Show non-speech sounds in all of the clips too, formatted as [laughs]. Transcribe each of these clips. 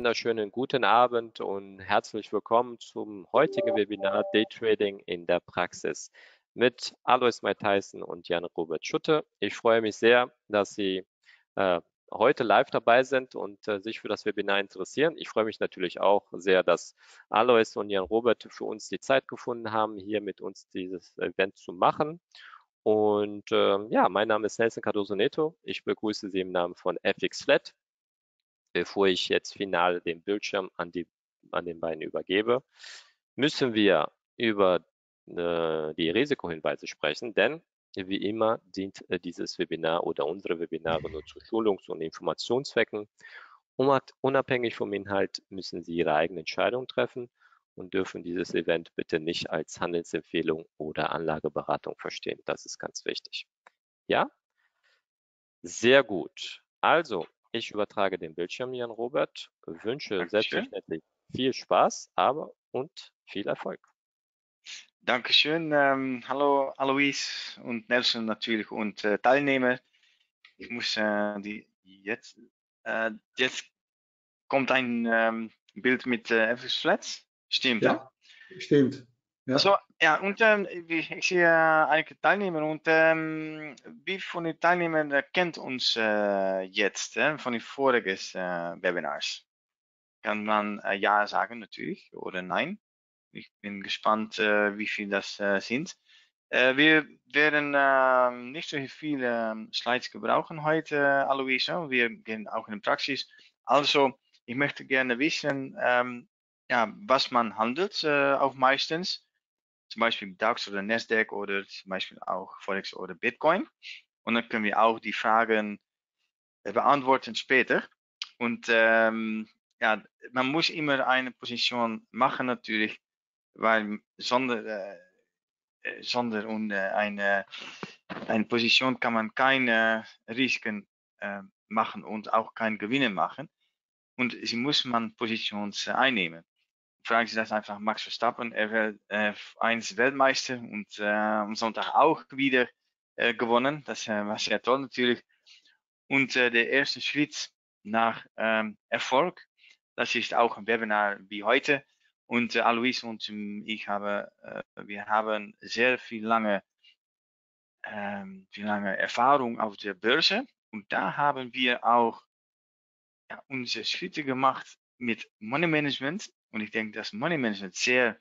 wunderschönen guten Abend und herzlich willkommen zum heutigen Webinar Day Trading in der Praxis mit Alois Tyson und Jan-Robert Schutte. Ich freue mich sehr, dass Sie äh, heute live dabei sind und äh, sich für das Webinar interessieren. Ich freue mich natürlich auch sehr, dass Alois und Jan-Robert für uns die Zeit gefunden haben, hier mit uns dieses Event zu machen. Und äh, ja, mein Name ist Nelson Cardoso Neto. Ich begrüße Sie im Namen von FX Flat bevor ich jetzt final den Bildschirm an, die, an den beiden übergebe, müssen wir über äh, die Risikohinweise sprechen, denn wie immer dient äh, dieses Webinar oder unsere Webinare nur zu Schulungs- und Informationszwecken. Unabhängig vom Inhalt müssen Sie Ihre eigene Entscheidung treffen und dürfen dieses Event bitte nicht als Handelsempfehlung oder Anlageberatung verstehen. Das ist ganz wichtig. Ja? Sehr gut. Also, ich übertrage den Bildschirm, Jan Robert, wünsche Dankeschön. selbstverständlich viel Spaß, aber und viel Erfolg. Dankeschön. Ähm, hallo Alois und Nelson natürlich und äh, Teilnehmer. Ich muss äh, die jetzt, äh, jetzt kommt ein ähm, Bild mit äh, FX Flats. Stimmt, ja? Stimmt. Ja. Also, ja, und ähm, ich sehe einige Teilnehmer und ähm, wie von den Teilnehmern kennt uns äh, jetzt äh, von den vorigen äh, Webinars? Kann man äh, Ja sagen natürlich oder Nein? Ich bin gespannt, äh, wie viel das äh, sind. wir werden ähm, nicht so viele ähm, Slides gebrauchen heute, Aloisa. Wir gehen auch in die Praxis. Also, ich möchte gerne wissen, ähm, ja, was man handelt, auch meistens zum Beispiel DAX oder Nasdaq oder zum Beispiel auch Forex oder Bitcoin. Und dann können wir auch die Fragen äh, beantworten später. Und ähm, ja, man muss immer eine Position machen natürlich, weil sonder, äh, äh sonder und, äh, eine, eine Position kann man keine Risiken äh, machen und auch keine Gewinne machen. Und sie muss man Positions einnehmen fragen Sie das einfach Max Verstappen. Er wird äh, eins Weltmeister und äh, am Sonntag auch wieder äh, gewonnen. Das äh, war sehr toll natürlich. Und äh, der erste Schritt nach ähm, Erfolg, das ist auch ein Webinar wie heute. Und äh, Alois und ich habe, äh, wir haben sehr viel lange, ähm, viel lange Erfahrung auf der Börse. Und da haben wir auch ja, unsere Schritte gemacht mit Money Management und ich denke, dass Money Management sehr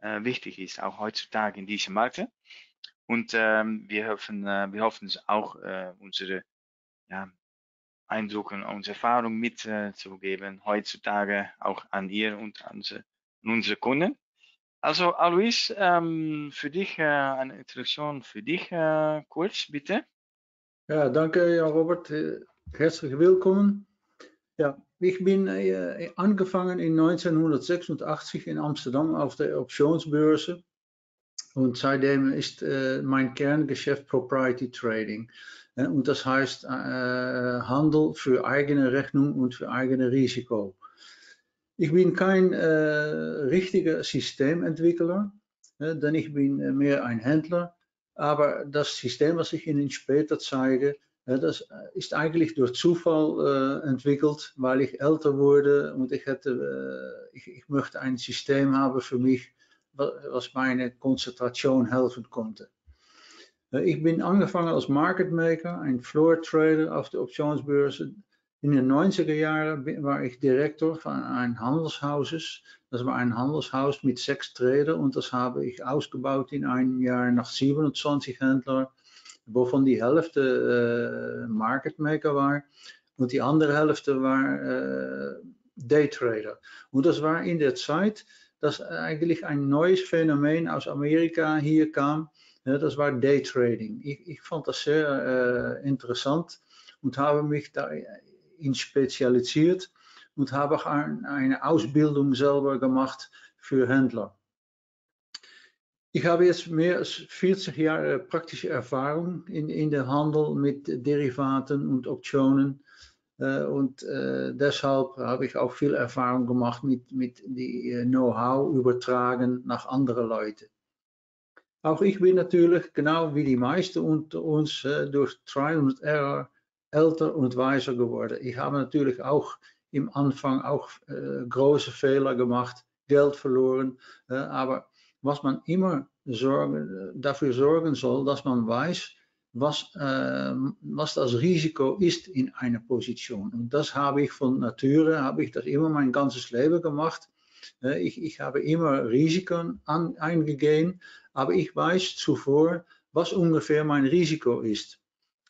äh, wichtig ist, auch heutzutage in diesen Märkten. Und ähm, wir hoffen, äh, wir hoffen auch äh, unsere ja, Eindrücke und unsere Erfahrungen mitzugeben, äh, heutzutage auch an ihr und an unsere, an unsere Kunden. Also, Alois, ähm, für dich äh, eine Introduktion für dich äh, kurz, bitte. Ja, danke, Jan Robert. Herzlich willkommen. Ja, ich bin äh, angefangen in 1986 in Amsterdam auf der Optionsbörse und seitdem ist äh, mein Kerngeschäft Propriety Trading. Äh, und das heißt äh, Handel für eigene Rechnung und für eigene Risiko. Ich bin kein äh, richtiger Systementwickler, denn ich bin mehr ein Händler. Aber das System, was ich Ihnen später zeige, das äh, ist eigentlich durch Zufall entwickelt, weil ich älter wurde und ich, hätte, ich, ich möchte ein System haben für mich, was meine Konzentration helfen konnte. Ich bin als Market Maker, ein Floor Trader auf der Optionsbörse. In den 90er Jahren war ich Direktor von einem Handelshauses. Das war ein Handelshaus mit sechs Trader und das habe ich ausgebaut in einem Jahr nach 27 Händler wovon die Hälfte äh, Market Maker war und die andere Hälfte war äh, Daytrader. Und das war in der Zeit, dass eigentlich ein neues Phänomen aus Amerika hier kam. Ja, das war Daytrading. Ich, ich fand das sehr interessant und habe mich darin spezialisiert und auch eine Ausbildung selber gemacht für Händler. Ich habe jetzt mehr als 40 Jahre praktische Erfahrung in, in Handel mit Derivaten und Optionen. Äh, und äh, deshalb habe ich auch viel Erfahrung gemacht mit, mit die Know-how übertragen nach andere Leute. Auch ich bin natürlich, genau wie die meisten unter uns, durch Trial und Error älter und weiser geworden. Ich habe natürlich auch im Anfang äh, große Fehler gemacht, Geld verloren. Aber was man immer sorgen, dafür sorgen soll, dass man weiß, was, äh, was das Risiko ist in einer Position. Und das habe ich von Nature, habe ich das immer mein ganzes Leben gemacht. Äh, ich, ich habe immer Risiken an, eingegangen, aber ich weiß zuvor, was ungefähr mein Risiko ist.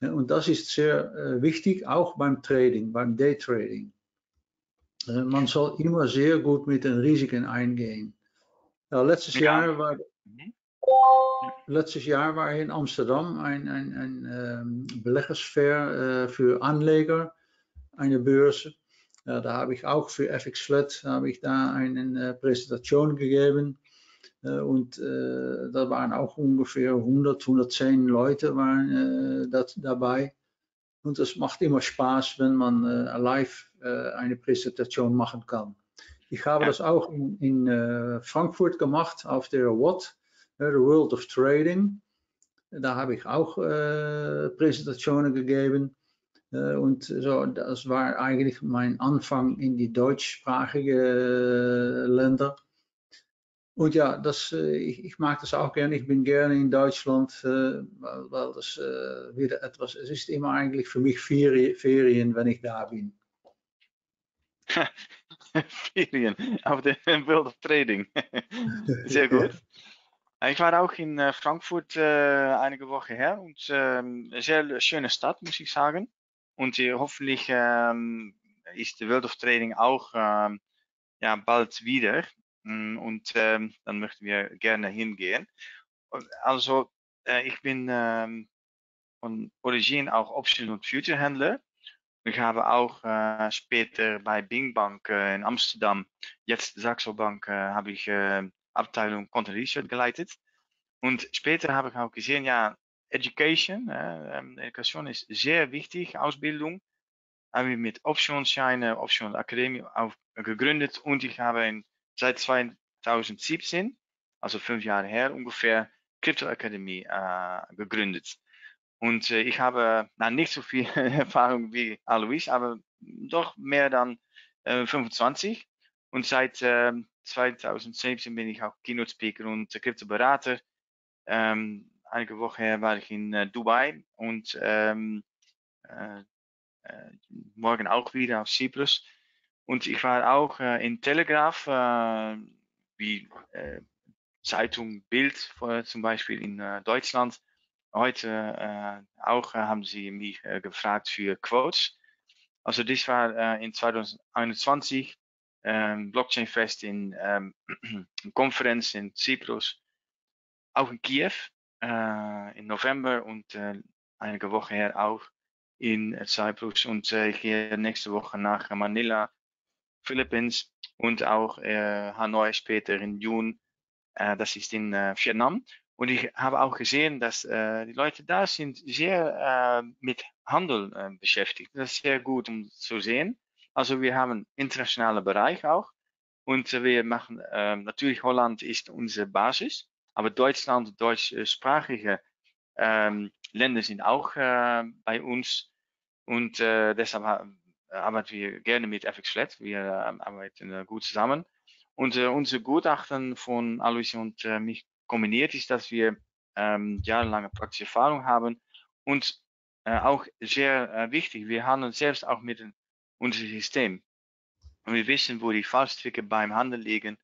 Und das ist sehr äh, wichtig, auch beim Trading, beim Daytrading. Äh, man soll immer sehr gut mit den Risiken eingehen. Ja, letztes, ja. Jahr war, mhm. letztes Jahr war in Amsterdam ein, ein, ein ähm, Beleggersfair äh, für Anleger, eine Börse. Ja, da habe ich auch für FX Flat habe ich da eine Präsentation gegeben. Äh, und äh, da waren auch ungefähr 100, 110 Leute waren äh, dat, dabei. Und es macht immer Spaß, wenn man live eine Präsentation machen kann. Ich habe das auch in, in Frankfurt gemacht auf der WOT, the World of Trading. Da habe ich auch Präsentationen gegeben. und so, das war eigentlich mein Anfang in die deutschsprachige Länder. Und ja, das, äh, ich, ich, mag das auch gerne. Ich bin gerne in Deutschland, äh, weil, weil, das äh, wieder etwas, es ist immer eigentlich für mich Ferien, Ferien wenn ich da bin. Ferien auf der World of Trading. Sehr gut. Ich war auch in Frankfurt einige Wochen her und ähm, sehr schöne Stadt, muss ich sagen. Und hoffentlich ähm, ist die World of Trading auch ähm, ja, bald wieder. Mm, und ähm, dann möchten wir gerne hingehen. Also äh, ich bin ähm, von Origin auch Option- und Future-Händler. Ich habe auch äh, später bei Bing Bank äh, in Amsterdam, jetzt Saxo Bank, äh, habe ich Abteilung Content Research geleitet. Und später habe ich auch gesehen, ja, Education, ähm, Education ist sehr wichtig, Ausbildung. Habe ich mit Optionsscheine, Option auf, gegründet und ich habe ein seit 2017, also fünf Jahre her ungefähr, Crypto Academy gegründet. Und äh, ich habe na, nicht so viel [laughs] Erfahrung wie Alois, aber doch mehr dann äh, 25. Und seit 2017 ähm, bin ich auch Keynote Speaker und Crypto Berater. Ähm, einige Wochen her war ich in äh, Dubai und ähm, äh, äh, morgen auch wieder auf Cyprus. Und ich war auch äh, in Telegraph, äh, wie äh, Zeitung Bild zum Beispiel in äh, Deutschland. Heute äh, auch äh, haben sie mich gefragt für Quotes. Also das war in 2021 ähm, Blockchain Fest in ähm, [clears throat] Konferenz in Cyprus, auch in Kiew in November und einige Wochen her auch in Cyprus. Und ich gehe nächste Woche nach Manila Philippines und auch äh, Hanoi später in Juni. Äh, das ist in äh, Vietnam. Und ich habe auch gesehen, dass äh, die Leute da sind sehr äh, mit Handel äh, beschäftigt. Das ist sehr gut um zu sehen. Also wir haben internationalen Bereich auch. Und wir machen, natürlich Holland ist unsere Basis, aber Deutschland, deutschsprachige ähm, Länder sind auch bei uns. Und deshalb arbeiten wir gerne mit FX Flat. Wir ähm, arbeiten äh, gut zusammen. Und äh, unser Gutachten von Alois und äh, mich kombiniert ist, dass wir ähm, jahrelange praktische Erfahrung haben und äh, auch sehr äh, wichtig, wir handeln selbst auch mit unserem System. Und wir wissen, wo die Fallstricke beim Handel liegen,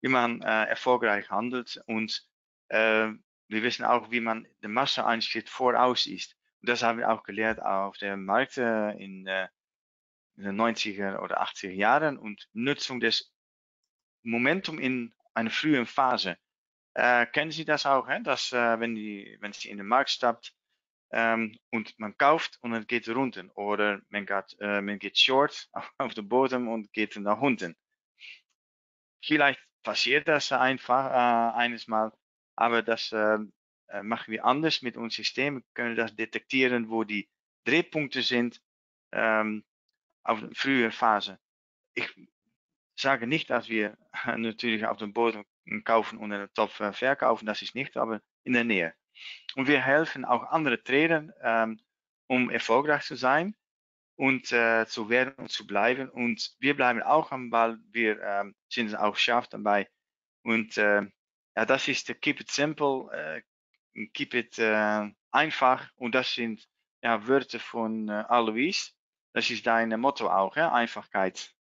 wie man äh, erfolgreich handelt und äh, wir wissen auch, wie man die Masse voraus ist. Und das haben wir auch gelernt auf der Markt äh, in äh, in den 90er oder 80er Jahren und Nutzung des Momentum in einer frühen Phase. Äh, kennen Sie das auch, hè? dass äh, wenn, die, wenn Sie in den Markt stappt ähm, und man kauft und es geht runter oder man geht, äh, man geht short [laughs] auf den Boden und geht nach unten. Vielleicht passiert das einfach äh, eines Mal, aber das äh, machen wir anders mit unserem System. Wir können das detektieren, wo die Drehpunkte sind. Ähm, auf eine frühe Phase. Ich sage nicht, dass wir [laughs] natürlich auf dem Boden kaufen und in der Top verkaufen, das ist nicht, aber in der Nähe. Und wir helfen auch andere Tradern, ähm, um erfolgreich zu sein. und äh, zu werden und zu bleiben. Und wir bleiben auch am Ball, wir äh, sind auch scharf dabei. Und äh, ja, das ist Keep It Simple, äh, Keep It äh, einfach. Und das sind ja, Wörter von äh, Alois. Das ist dein Motto auch, ja? Einfachkeit.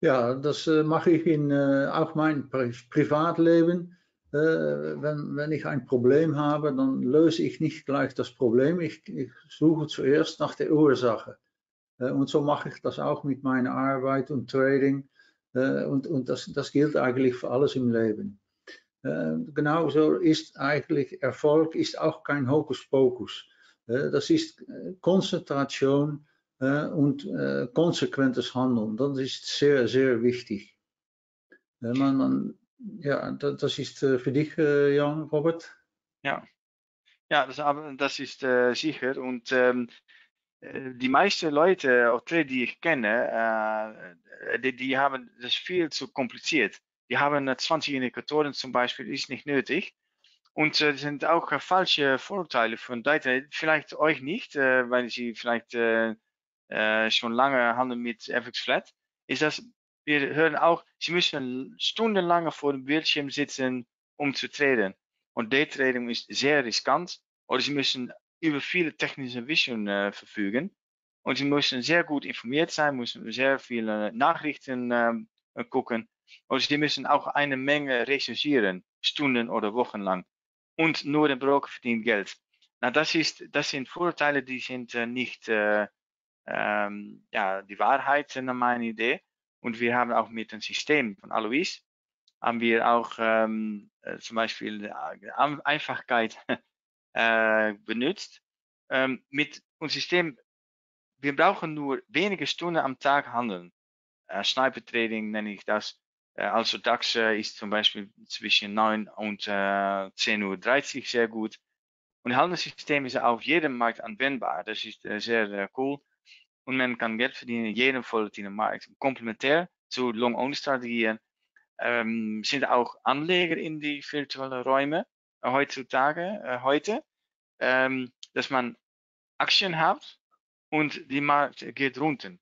Ja, das äh, mache ich in äh, auch mein Pri Privatleben. Äh, wenn, wenn ich ein Problem habe, dann löse ich nicht gleich das Problem. Ich, ich suche zuerst nach der Ursache. Und so mache ich das auch mit meiner Arbeit und Trading. Und und das, das gilt eigentlich für alles im Leben. Genauso ist eigentlich Erfolg ist auch kein Hokuspokus. das ist Konzentration und konsequentes Handeln. Das ist sehr, sehr wichtig. man, man, ja, das, ist für dich, Jan, Robert? Ja, ja das, das ist sicher. Und ähm, äh, die meisten Leute, auch die ich kenne, äh, die, die haben das viel zu kompliziert. Die haben 20 Indikatoren zum Beispiel, ist nicht nötig. Und äh, sind auch falsche Vorurteile von Data. Vielleicht euch nicht, äh, weil sie vielleicht äh, äh, schon lange handeln mit FX Flat. Ist das, wir hören auch, sie müssen stundenlang vor dem Bildschirm sitzen, um zu traden. Und Daytrading ist sehr riskant. Oder sie müssen über viele technische Wissen äh, verfügen. Und sie müssen sehr gut informiert sein, müssen sehr viele Nachrichten äh, gucken. Und sie müssen auch eine Menge recherchieren, Stunden oder Wochen lang. Und nur der Broker verdient Geld. Na, das, ist, das sind Vorteile, die sind äh, nicht äh, ähm, ja, die Wahrheit, nach meiner Idee. Und wir haben auch mit dem System von Alois, haben wir auch ähm, äh, zum Beispiel äh, Einfachkeit [laughs] äh, benutzt. Ähm, mit unserem System, wir brauchen nur wenige Stunden am Tag handeln. Äh, Sniper Trading nenne ich das. Äh, also DAX äh, ist zum Beispiel zwischen 9 und äh, 10.30 Uhr sehr gut. Und Handelssystem ist auf jedem Markt anwendbar. Das ist äh, sehr äh, cool. Und man kann Geld verdienen in jedem volatilen Markt. Komplementär zu Long-Only-Strategien ähm, sind auch Anleger in die virtuellen Räume heutzutage, äh, heute, ähm, dass man Aktien hat und die Markt geht runter.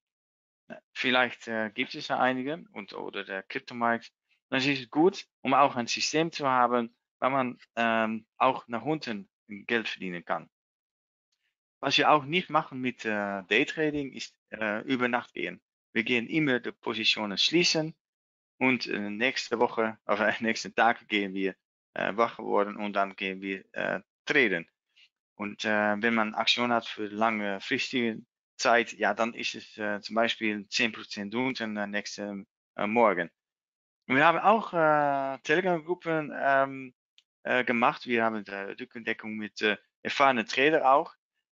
Vielleicht äh, gibt es ja einige und, oder der Kryptomarkt. Dann ist es gut, um auch ein System zu haben, wo man ähm, auch nach unten Geld verdienen kann. Was wir auch nicht machen mit äh, Daytrading, ist äh, über Nacht gehen. Wir gehen immer die Positionen schließen und äh, nächste Woche, [laughs] oder nächsten Tag gehen wir äh, wach geworden und dann gehen wir äh, traden. Und äh, wenn man Aktion hat für lange fristige Zeit, ja, dann ist es äh, zum Beispiel 10% unten äh, nächsten äh, Morgen. Wir haben auch äh, Telegram-Gruppen ähm, äh, gemacht. Wir haben die Rückendeckung mit äh, erfahrenen Trader auch.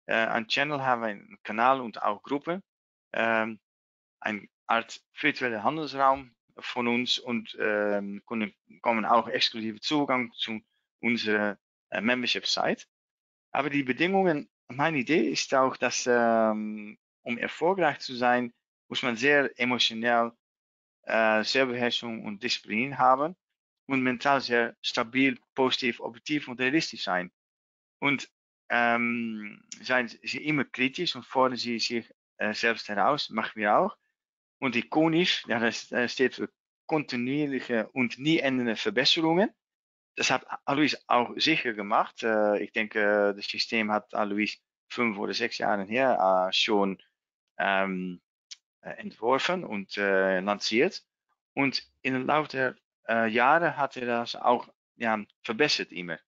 Äh, ein Channel haben wir einen Kanal und auch Gruppen. Ähm, eine Art virtuelle Handelsraum von uns und ähm, können, kommen auch exklusive Zugang zu unserer äh, Membership-Site. Aber die Bedingungen, meine Idee ist auch, dass ähm, um erfolgreich zu sein, muss man sehr emotionell äh, Selbstbeherrschung und Disziplin haben und mental sehr stabil, positiv, objektiv und realistisch sein. Und ähm, seien sie immer kritisch und fordern sie sich äh, selbst heraus, machen wir auch. Und ikonisch, ja, das, steht für kontinuierliche und nie endende Verbesserungen. Das hat Alois auch sicher gemacht. Äh, ich denke, das System hat Alois fünf oder sechs Jahre her schon ähm, äh, entworfen und lanciert. Und in den Laufe der Jahre hat er das auch ja, verbessert immer.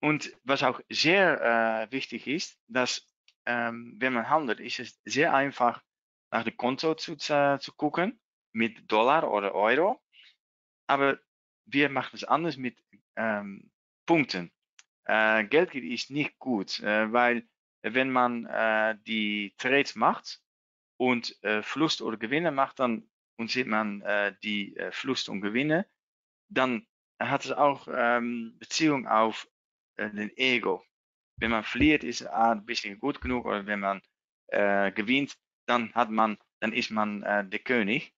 Und was auch sehr äh, wichtig ist, dass ähm, wenn man handelt, ist es sehr einfach nach dem Konto zu, zu gucken mit Dollar oder Euro. Aber wir machen es anders mit ähm, Punkten. Äh, Geldgier ist nicht gut, äh, weil wenn man äh, die Trades macht und äh, Verlust oder Gewinne macht, dann und sieht man äh, die äh, Verlust und Gewinne, dann hat es auch ähm, Beziehung auf äh, den Ego. Wenn man verliert, ist A, ein bisschen gut genug, oder wenn man äh, gewinnt, dann hat man, dann ist man äh, der König.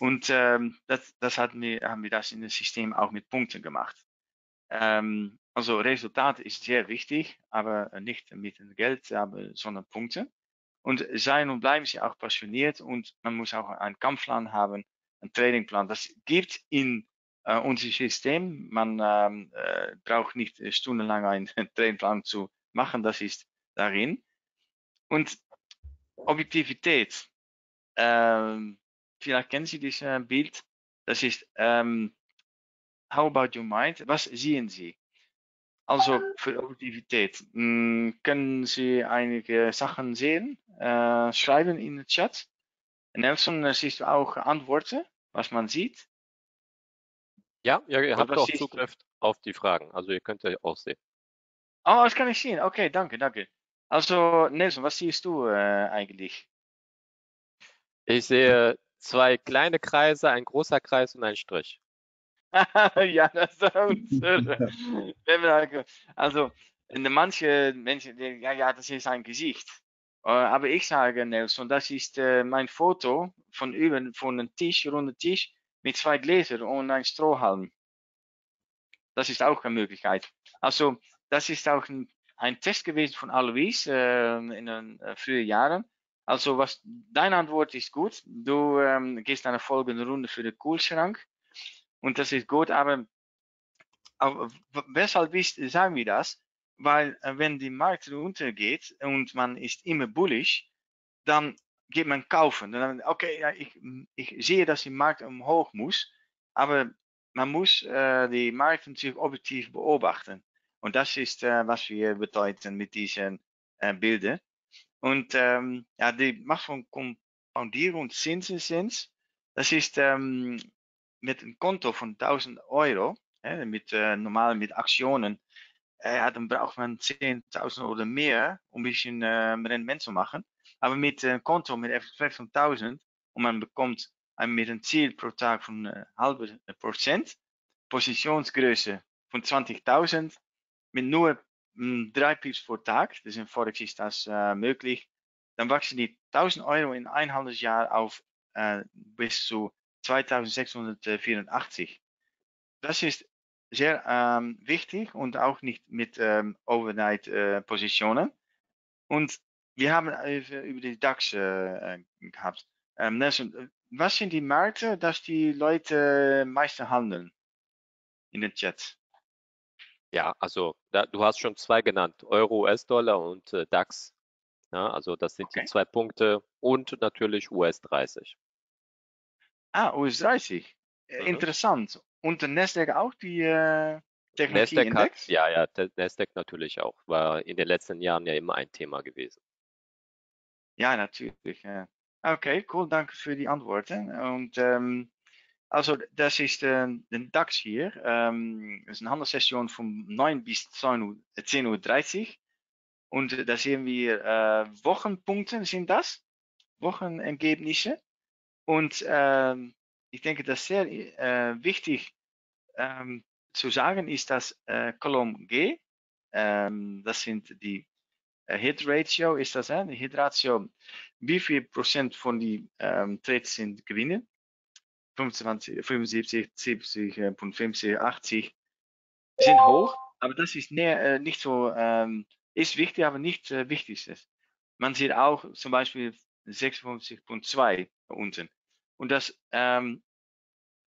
Und ähm, das, das hatten wir, haben wir das in das System auch mit Punkten gemacht. Ähm, also Resultat ist sehr wichtig, aber nicht mit Geld, aber, sondern Punkte. Und sein und bleiben sie auch passioniert und man muss auch einen Kampfplan haben, einen Trainingplan. Das gibt in äh, unser System. Man ähm, äh, braucht nicht stundenlang einen [laughs] Trainingplan zu machen, das ist darin. Und Objektivität, ähm, vielleicht kennen Sie dieses Bild, das ist ähm, How about your mind? Was sehen Sie? Also für Objektivität, mh, hm, können Sie einige Sachen sehen? Äh, schreiben in den Chat. Nelson, äh, siehst du auch Antworten, was man sieht? Ja, ihr habt auch Zugriff auf die Fragen, also ihr könnt ja auch sehen. Oh, das kann ich sehen. Okay, danke, danke. Also Nelson, was siehst du äh, eigentlich? Ich sehe zwei kleine Kreise, ein großer Kreis und ein Strich. [laughs] ja, das ist Also, manche Menschen ja, ja, das ist ein Gesicht. Äh, aber ich sage, Nelson, das ist äh, mein Foto von über, von einem Tisch, runden Tisch, mit zwei Gläsern und ein Strohhalm. Das ist auch eine Möglichkeit. Also, das ist auch ein, ein Test gewesen von Alois äh, in den äh, frühen Jahren. Also, was, deine Antwort ist gut. Du ähm, gehst eine folgende Runde für den Kühlschrank. Und das ist gut, aber, aber weshalb sagen wir das? Weil äh, wenn die Markt runtergeht und man ist immer bullish, dann geht man kaufen. Dann, okay, ja, ich, ich sehe, dass die Markt omhoog muss, aber man muss äh, die Markt natürlich objektiv beobachten. Und das ist, äh, was wir bedeuten mit diesen äh, Bildern. Und ähm, ja, die Macht von Compoundierung Zinseszins, das ist ähm, mit een Konto von 1000 Euro, hè, mit, äh, normal mit Aktionen, ja, dann braucht man 10.000 oder mehr, um ein bisschen äh, Rendement zu machen. Aber mit einem Konto mit 15.000 und man bekommt ein, mit einem Ziel pro Tag von äh, halbe Prozent, Positionsgröße von 20.000 mit nur mh, drei Pips pro Tag, das in Forex ist das äh, möglich, dann wachsen die 1000 Euro in ein halbes Jahr auf äh, bis zu 2684. Das ist sehr ähm, wichtig und auch nicht mit ähm, Overnight-Positionen. Äh, und wir haben über die DAX äh, gehabt. Ähm, Nelson, was sind die Märkte, dass die Leute meistens handeln in den Chat? Ja, also da, du hast schon zwei genannt, Euro, US-Dollar und äh, DAX. Ja, also das sind okay. die zwei Punkte und natürlich US 30. Ah, US 30. Mhm. Interessant. Und der Nasdaq auch die äh, Technologie-Index? Ja, ja, der Nasdaq natürlich auch. War in den letzten Jahren ja immer ein Thema gewesen. Ja, natürlich. Ja. Okay, cool. Danke für die Antworten. Und ähm, also, das ist äh, der DAX hier. Ähm, das ist eine Handelssession von 9 bis 10.30 Uhr. Und äh, da sehen wir äh, Wochenpunkte, sind das? Wochenergebnisse. Und ähm, ich denke, dass sehr äh, wichtig ähm, zu sagen ist, dass Kolom G, ähm, das sind die Hit Ratio, ist das, äh, die Hit Ratio, wie viel Prozent von die ähm, Trades sind gewinnen? 25, 75, 70, 50, 80 sind hoch, aber das ist näher, äh, nicht so, ähm, ist wichtig, aber nicht äh, wichtigstes. Man sieht auch zum Beispiel 56.2 unten. Und das ähm,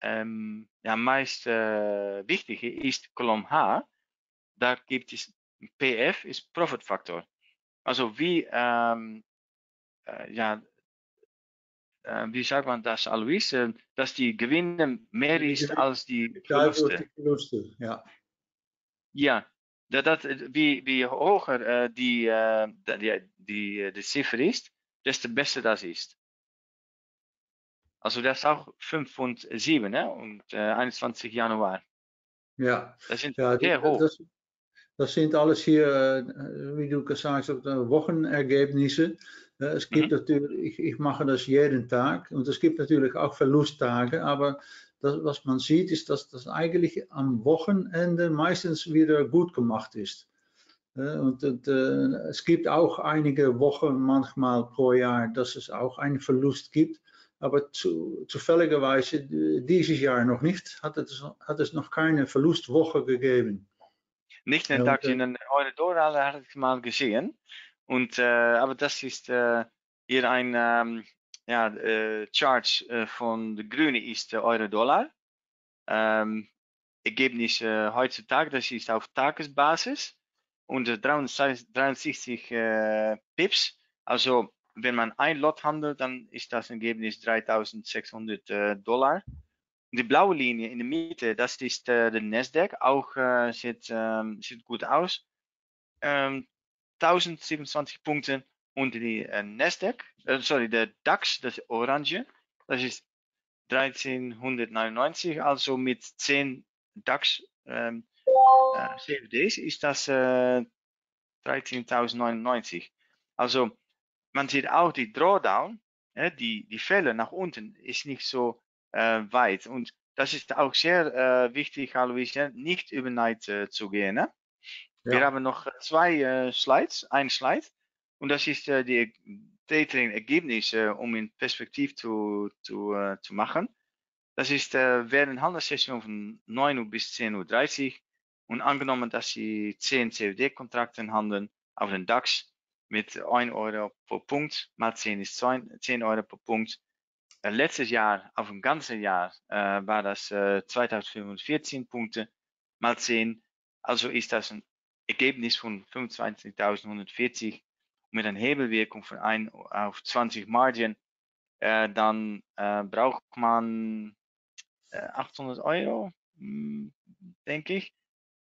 ähm, ja, meist äh, wichtige ist Kolom H. Da gibt es PF, ist Profit Factor. Also wie, ähm, äh, ja, äh, wie sagt man das, Alois, äh, dass die Gewinne mehr ist als die Verluste. Verluste ja. Ja, dat, dat, wie, wie hoger äh, die, die, die, die Ziffer ist, desto besser das ist. Also das ist auch 5 und 7 ne? und äh, 21 Januar. Ja, das sind ja, sehr hoch. Das, das sind alles hier, äh, wie du gesagt hast, Wochenergebnisse. es gibt mhm. natürlich, ich, ich mache das jeden Tag und es gibt natürlich auch Verlusttage, aber das, was man sieht, ist, dass das eigentlich am Wochenende meistens wieder gut gemacht ist. Und es gibt auch einige Wochen manchmal pro Jahr, dass es auch einen Verlust gibt. Aber zu, zufälligerweise dieses Jahr noch nicht, hat es, hat es noch keine Verlustwoche gegeben. Nicht in der in den Euro-Dollar hatte ich mal gesehen. Und, äh, aber das ist, äh, hier ein ähm, ja, äh, Chart äh, von der Grüne ist der Euro-Dollar. Ähm, Ergebnis äh, heutzutage, das ist auf Tagesbasis und 63 äh, Pips. Also wenn man ein Lot handelt, dann ist das Ergebnis 3600 äh, Dollar. Die blaue Linie in der Mitte, das ist äh, der Nasdaq, auch äh, sieht, ähm, sieht gut aus. Ähm, 1027 Punkte und die äh, Nasdaq, äh, sorry, der DAX, das Orange, das ist 1399, also mit 10 DAX ähm, äh, CFDs ist das äh, 13.099. Also man sieht auch die Drawdown, ja, die, die Fälle nach unten ist nicht so äh, weit. Und das ist auch sehr äh, wichtig, Alois, ja, nicht übernight äh, zu gehen. Ne? Ja. Wir haben noch zwei äh, Slides, ein Slide. Und das ist äh, die Dating-Ergebnisse, um in Perspektiv zu, zu, äh, zu machen. Das ist äh, während Handelssession von 9 Uhr bis 10.30 Uhr. Und angenommen, dass Sie 10 CFD-Kontrakten handeln auf den DAX mit 1 Euro pro Punkt, mal 10 ist 10 Euro pro Punkt. Äh, letztes Jahr, auf ein ganzes Jahr, äh, war das äh, 2014 Punkte mal 10. Also ist das ein Ergebnis von 25.140 mit einer Hebelwirkung von 1 auf 20 Margin. Äh, dann äh, braucht man 800 äh, Euro, hm, denke ich.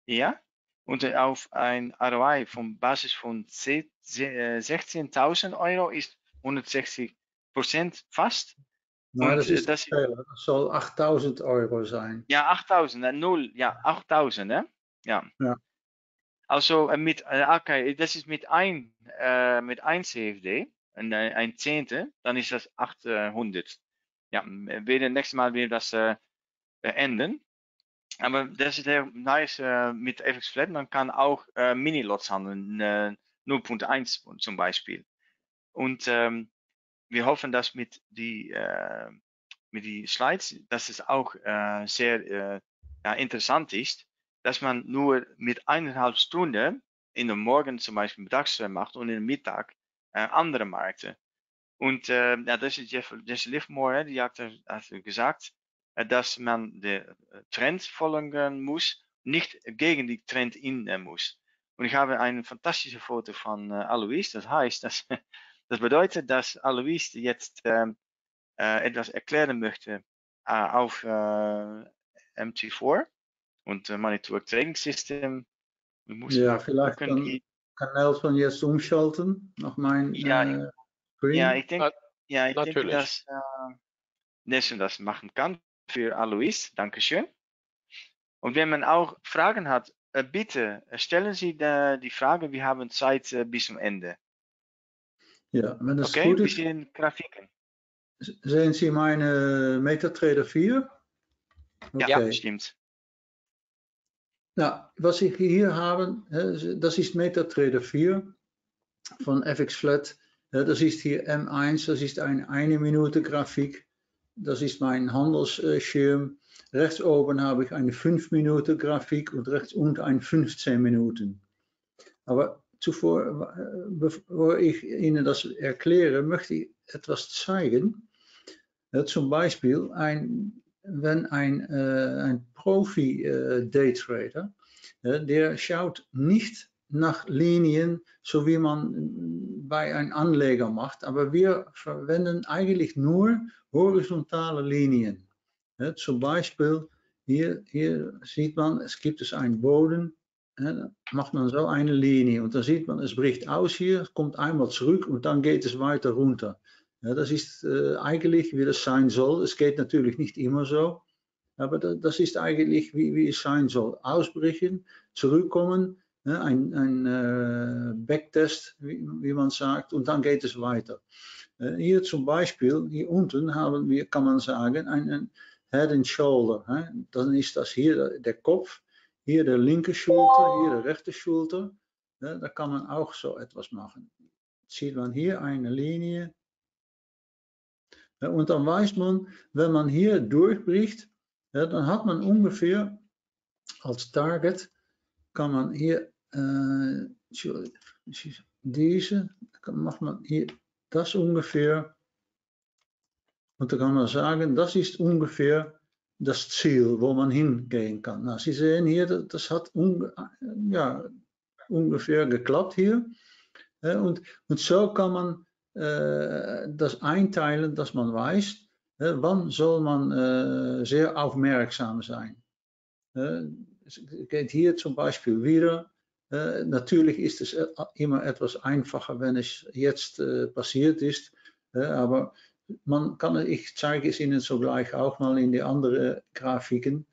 Ja, und auf ein ROI von Basis von 16.000 Euro ist 160 Prozent fast. Nou, das, ist das, das soll 8000 Euro sein. Ja, 8000, null, ja, 8000, ne? Ja. ja. Also mit, okay, das ist mit ein, äh, mit ein CFD, ein, ein Zehnte, dann ist das 800. Ja, wir nächstes Mal wieder das äh, enden. Aber das ist sehr nice äh, mit FX Flat. Man kann auch äh, Mini-Lots handeln, äh, 0.1 zum Beispiel. Und ähm, wir hoffen, dass mit die, äh, mit die Slides, dass es auch äh, sehr äh, ja, interessant ist, dass man nur mit eineinhalb Stunden in den Morgen zum Beispiel mittags macht und in den Mittag äh, andere Märkte. Und äh, ja, das ist Jeff, Jesse Livermore, die hat, hat gesagt, äh, dass man der äh, Trend folgen muss, nicht gegen die Trend in muss. Und ich habe ein fantastisches Foto von äh, Alois. Das heißt, dass, das bedeutet, dass Alois jetzt ähm, äh, etwas erklären möchte äh, auf äh, MT4 und äh, Money Trading System. Ja, vielleicht kann, kann Nelson jetzt umschalten nach mein ja, Screen. Ja, ich denke, ja, ich denke dass Nelson das machen kann für Alois. Dankeschön. Und wenn man auch Fragen hat, äh, bitte stellen Sie die Frage. Wir haben Zeit äh, bis zum Ende. Ja, wenn das okay, gut ist. Okay, Grafiken. Sehen Sie meine MetaTrader 4? Okay. Ja, stimmt. Nou, was ich hier habe, das ist MetaTrader 4 von FX Flat. Das ist hier M1, das ist eine 1 Minute Grafik. Das ist mein Handelsschirm. Rechts oben habe ich eine 5 Minuten Grafik und rechts unten ein 15 Minuten. Aber zuvor, bevor ich Ihnen das erkläre, möchte ich etwas zeigen. Zum Beispiel, ein, wenn ein, ein Profi-Daytrader, äh, der schaut nicht nach Linien, so wie man bei einem Anleger macht, aber wir verwenden eigentlich nur horizontale Linien. Zum Beispiel hier, hier sieht man, es gibt es einen Boden, ja, macht man so eine Linie und dann sieht man, es bricht aus hier, kommt einmal zurück und dann geht es weiter runter. Ja, das ist äh, eigentlich, wie das sein soll. Es geht natürlich nicht immer so, aber das, ist eigentlich, wie, wie es sein soll. Ausbrechen, zurückkommen, ein, ein äh, Backtest, wie, wie man sagt, und dann geht es weiter. Äh, hier zum Beispiel, hier unten haben wir, kann man sagen, einen Head and Shoulder. Dann ist das hier der Kopf, hier der linke Schulter, hier der rechte Schulter. Ja, da kann man auch so etwas machen. Sieht man hier eine Linie. Und dann weiß man, wenn man hier durchbricht, ja, dann hat man ungefähr als Target, kann man hier äh, diese, mag man hier das ungefähr, und da kann man sagen, das ist ungefähr das Ziel, wo man hingehen kann. Na, Sie sehen hier, das hat un, ja, ungefähr geklappt hier. Und, und so kann man äh, das einteilen, dass man weiß, äh, wann soll man äh, sehr aufmerksam sein. es geht hier zum Beispiel wieder, natürlich ist es immer etwas einfacher, wenn es jetzt passiert ist, aber man kann, ich zeige es Ihnen sogleich auch mal in die anderen Grafiken.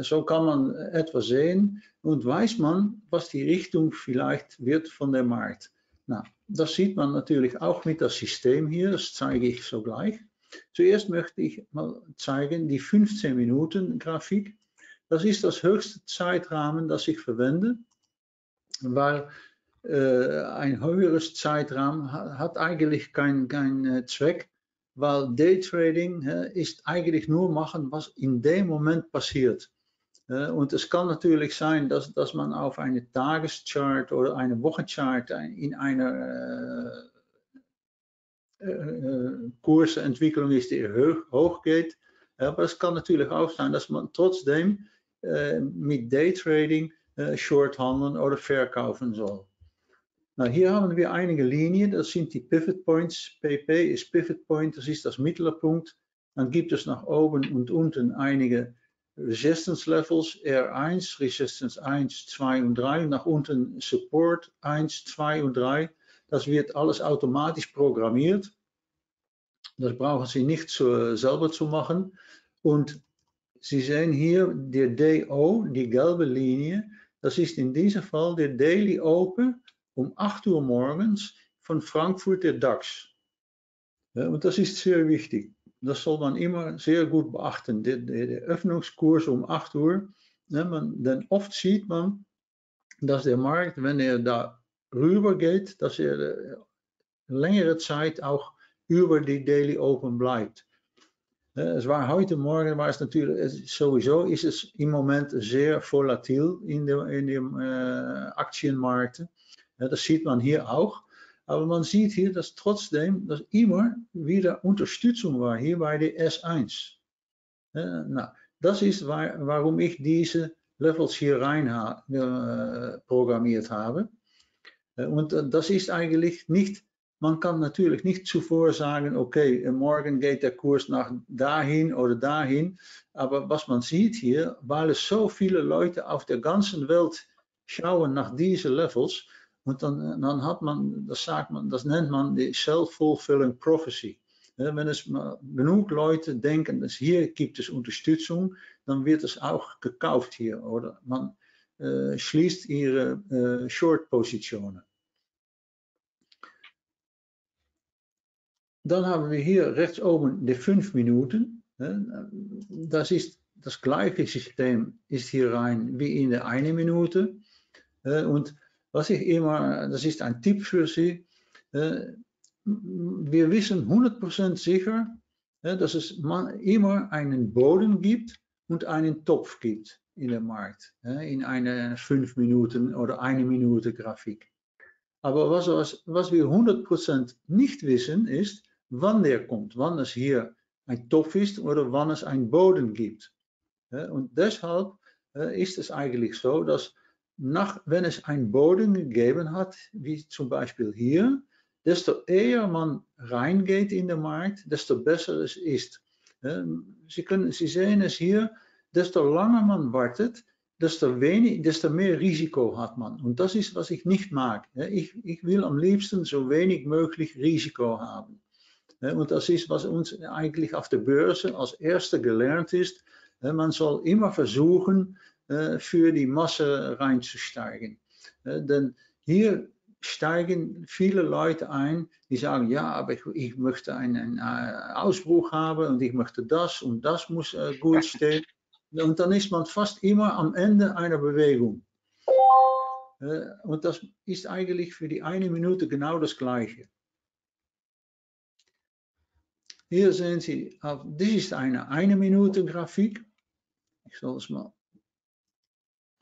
So kann man etwas sehen und weiß man, was die Richtung vielleicht wird von der Markt. Nou, das sieht man natürlich auch mit das System hier, das zeige ich sogleich. Zuerst möchte ich mal zeigen die 15 Minuten Grafik. Das ist das höchste Zeitrahmen, das ich verwende, weil äh, ein höheres Zeitrahmen hat eigentlich keinen kein, äh, Zweck, weil Daytrading äh, ist eigentlich nur machen, was in dem Moment passiert. und es kann natürlich sein, dass, dass man auf eine Tageschart oder eine Wochenchart in einer äh, äh, Kursentwicklung ist, die hoch, hoch geht. aber es kann natürlich auch sein, dass man trotzdem äh, mit Daytrading äh, short handeln oder verkaufen soll. Na, hier haben wir einige Linien, das sind die Pivot Points. PP ist Pivot Point, das ist das Mittlerpunkt. Dann gibt es nach oben und unten einige Resistance Levels, R1, Resistance 1, 2 und 3, nach unten Support 1, 2 und 3. Das wird alles automatisch programmiert. Das brauchen Sie nicht so, selber zu machen. Und Sie sehen hier der DO, die gelbe Linie. Das ist in diesem Fall der Daily Open um 8 Uhr morgens von Frankfurt der DAX. Ja, und das ist sehr wichtig. Das soll man immer sehr gut beachten. Der, der Öffnungskurs um 8 Uhr. Man, denn oft sieht man, dass der Markt, wenn er da rüber geht, dass er äh, längere Zeit auch über die Daily Open. Es war heute Morgen, war es natürlich, sowieso ist es im Moment sehr volatil in de, in de äh, Aktienmärkten. das sieht man hier auch. Aber man sieht hier, dass trotzdem dass immer wieder Unterstützung war, hier bei der S1. Äh, nou, das ist, waar, warum ich diese Levels hier rein ha, äh, programmiert habe. Äh, und das ist man kann natürlich nicht zuvor sagen, okay, morgen geht der Kurs nach dahin oder dahin. Aber was man sieht hier, weil es so viele Leute auf der ganzen Welt schauen nach diese Levels, und dann, dann hat man, das sagt man, das nennt man die self-fulfilling prophecy. Wenn es genug Leute denken, dass hier gibt es Unterstützung, dann wird es auch gekauft hier oder man äh, schließt ihre äh, Short-Positionen. Dann haben wir hier rechts oben die 5 Minuten. Das ist das gleiche System ist hier rein wie in der 1 Minute. Und was ich immer, das ist ein Tipp für Sie, wir wissen 100% sicher, dass es immer einen Boden gibt und einen Topf gibt in der Markt, in einer 5 Minuten oder 1 Minute Grafik. Aber was, was, was wir 100% nicht wissen, ist, wann der kommt, wann es hier ein Topf ist oder wann es einen Boden gibt. Und deshalb ist es eigentlich so, dass nach, wenn es einen Boden gegeben hat, wie zum Beispiel hier, desto eher man reingeht in den Markt, desto besser es ist. Sie, können, Sie sehen es hier, desto langer man wartet, desto, wenig, desto mehr Risiko hat man. Und das ist, was ich nicht mag. Ich, ich will am liebsten so wenig möglich Risiko haben. Und das ist, was uns eigentlich auf der Börse als erste gelernt ist. Man soll immer versuchen, für die Masse reinzusteigen. Denn hier steigen viele Leute ein, die sagen, ja, aber ich, ich möchte einen, einen, Ausbruch haben und ich möchte das und das muss gut stehen. Und dann ist man fast immer am Ende einer Bewegung. Und das ist eigentlich für die eine Minute genau das Gleiche. Hier sehen Sie, dit ist eine eine Minute Grafik. Ich soll es mal.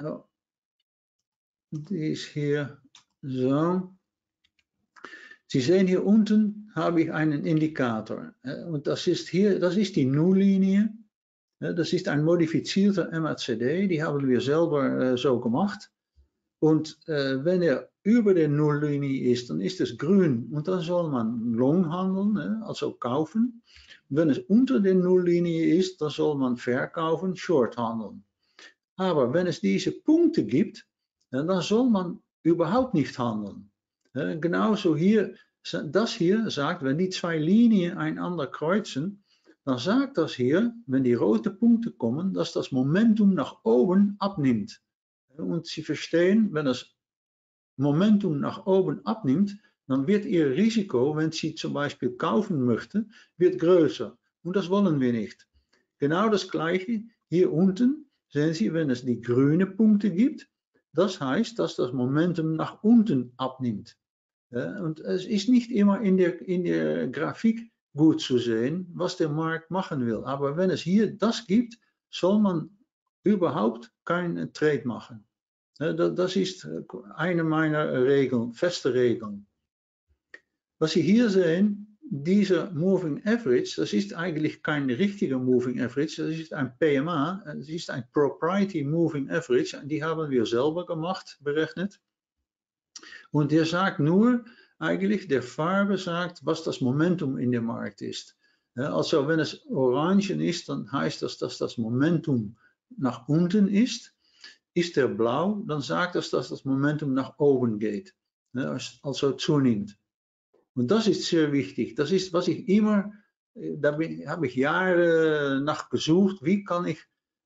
Oh, die ist hier so. Sie sehen hier unten habe ich einen Indikator. Und das ist hier, das ist die Nulllinie. Das ist ein modifizierter MACD, die haben wir selber so gemacht. Und wenn er über der Nulllinie ist, dann ist es grün und dann soll man long handeln, also kaufen. Wenn es unter der Nulllinie ist, dann soll man verkaufen, short handeln. Aber wenn es diese Punkte gibt, dann soll man überhaupt nicht handeln. Genauso hier, das hier sagt, wenn die zwei Linien einander kreuzen, dann sagt das hier, wenn die roten Punkte kommen, dass das Momentum nach oben abnimmt. Und Sie verstehen, wenn das Momentum nach oben abnimmt, dann wird Ihr Risiko, wenn Sie zum Beispiel kaufen möchten, wird größer. Und das wollen wir nicht. Genau das gleiche hier unten wenn es die grünen Punkte gibt, das heißt, dass das Momentum nach unten abnimmt. und es ist nicht immer in der, in der Grafik gut zu sehen, was der Markt machen will. Aber wenn es hier das gibt, soll man überhaupt keinen Trade machen. Das ist eine meiner Regeln, feste Regeln. Was Sie hier sehen, dieser Moving Average, das ist eigentlich kein richtiger Moving Average, das ist ein PMA, das ist ein Propriety Moving Average, die haben wir selber gemacht, berechnet. Und der sagt nur, eigentlich der Farbe sagt, was das Momentum in der Markt ist. Also wenn es orange ist, dann heißt das, dass das Momentum nach unten ist. Ist der blau, dann sagt das, dass das Momentum nach oben geht. Also zunimmt. Und das ist sehr wichtig. Das ist, was ich immer, da habe ich Jahre nach gesucht, wie kann ich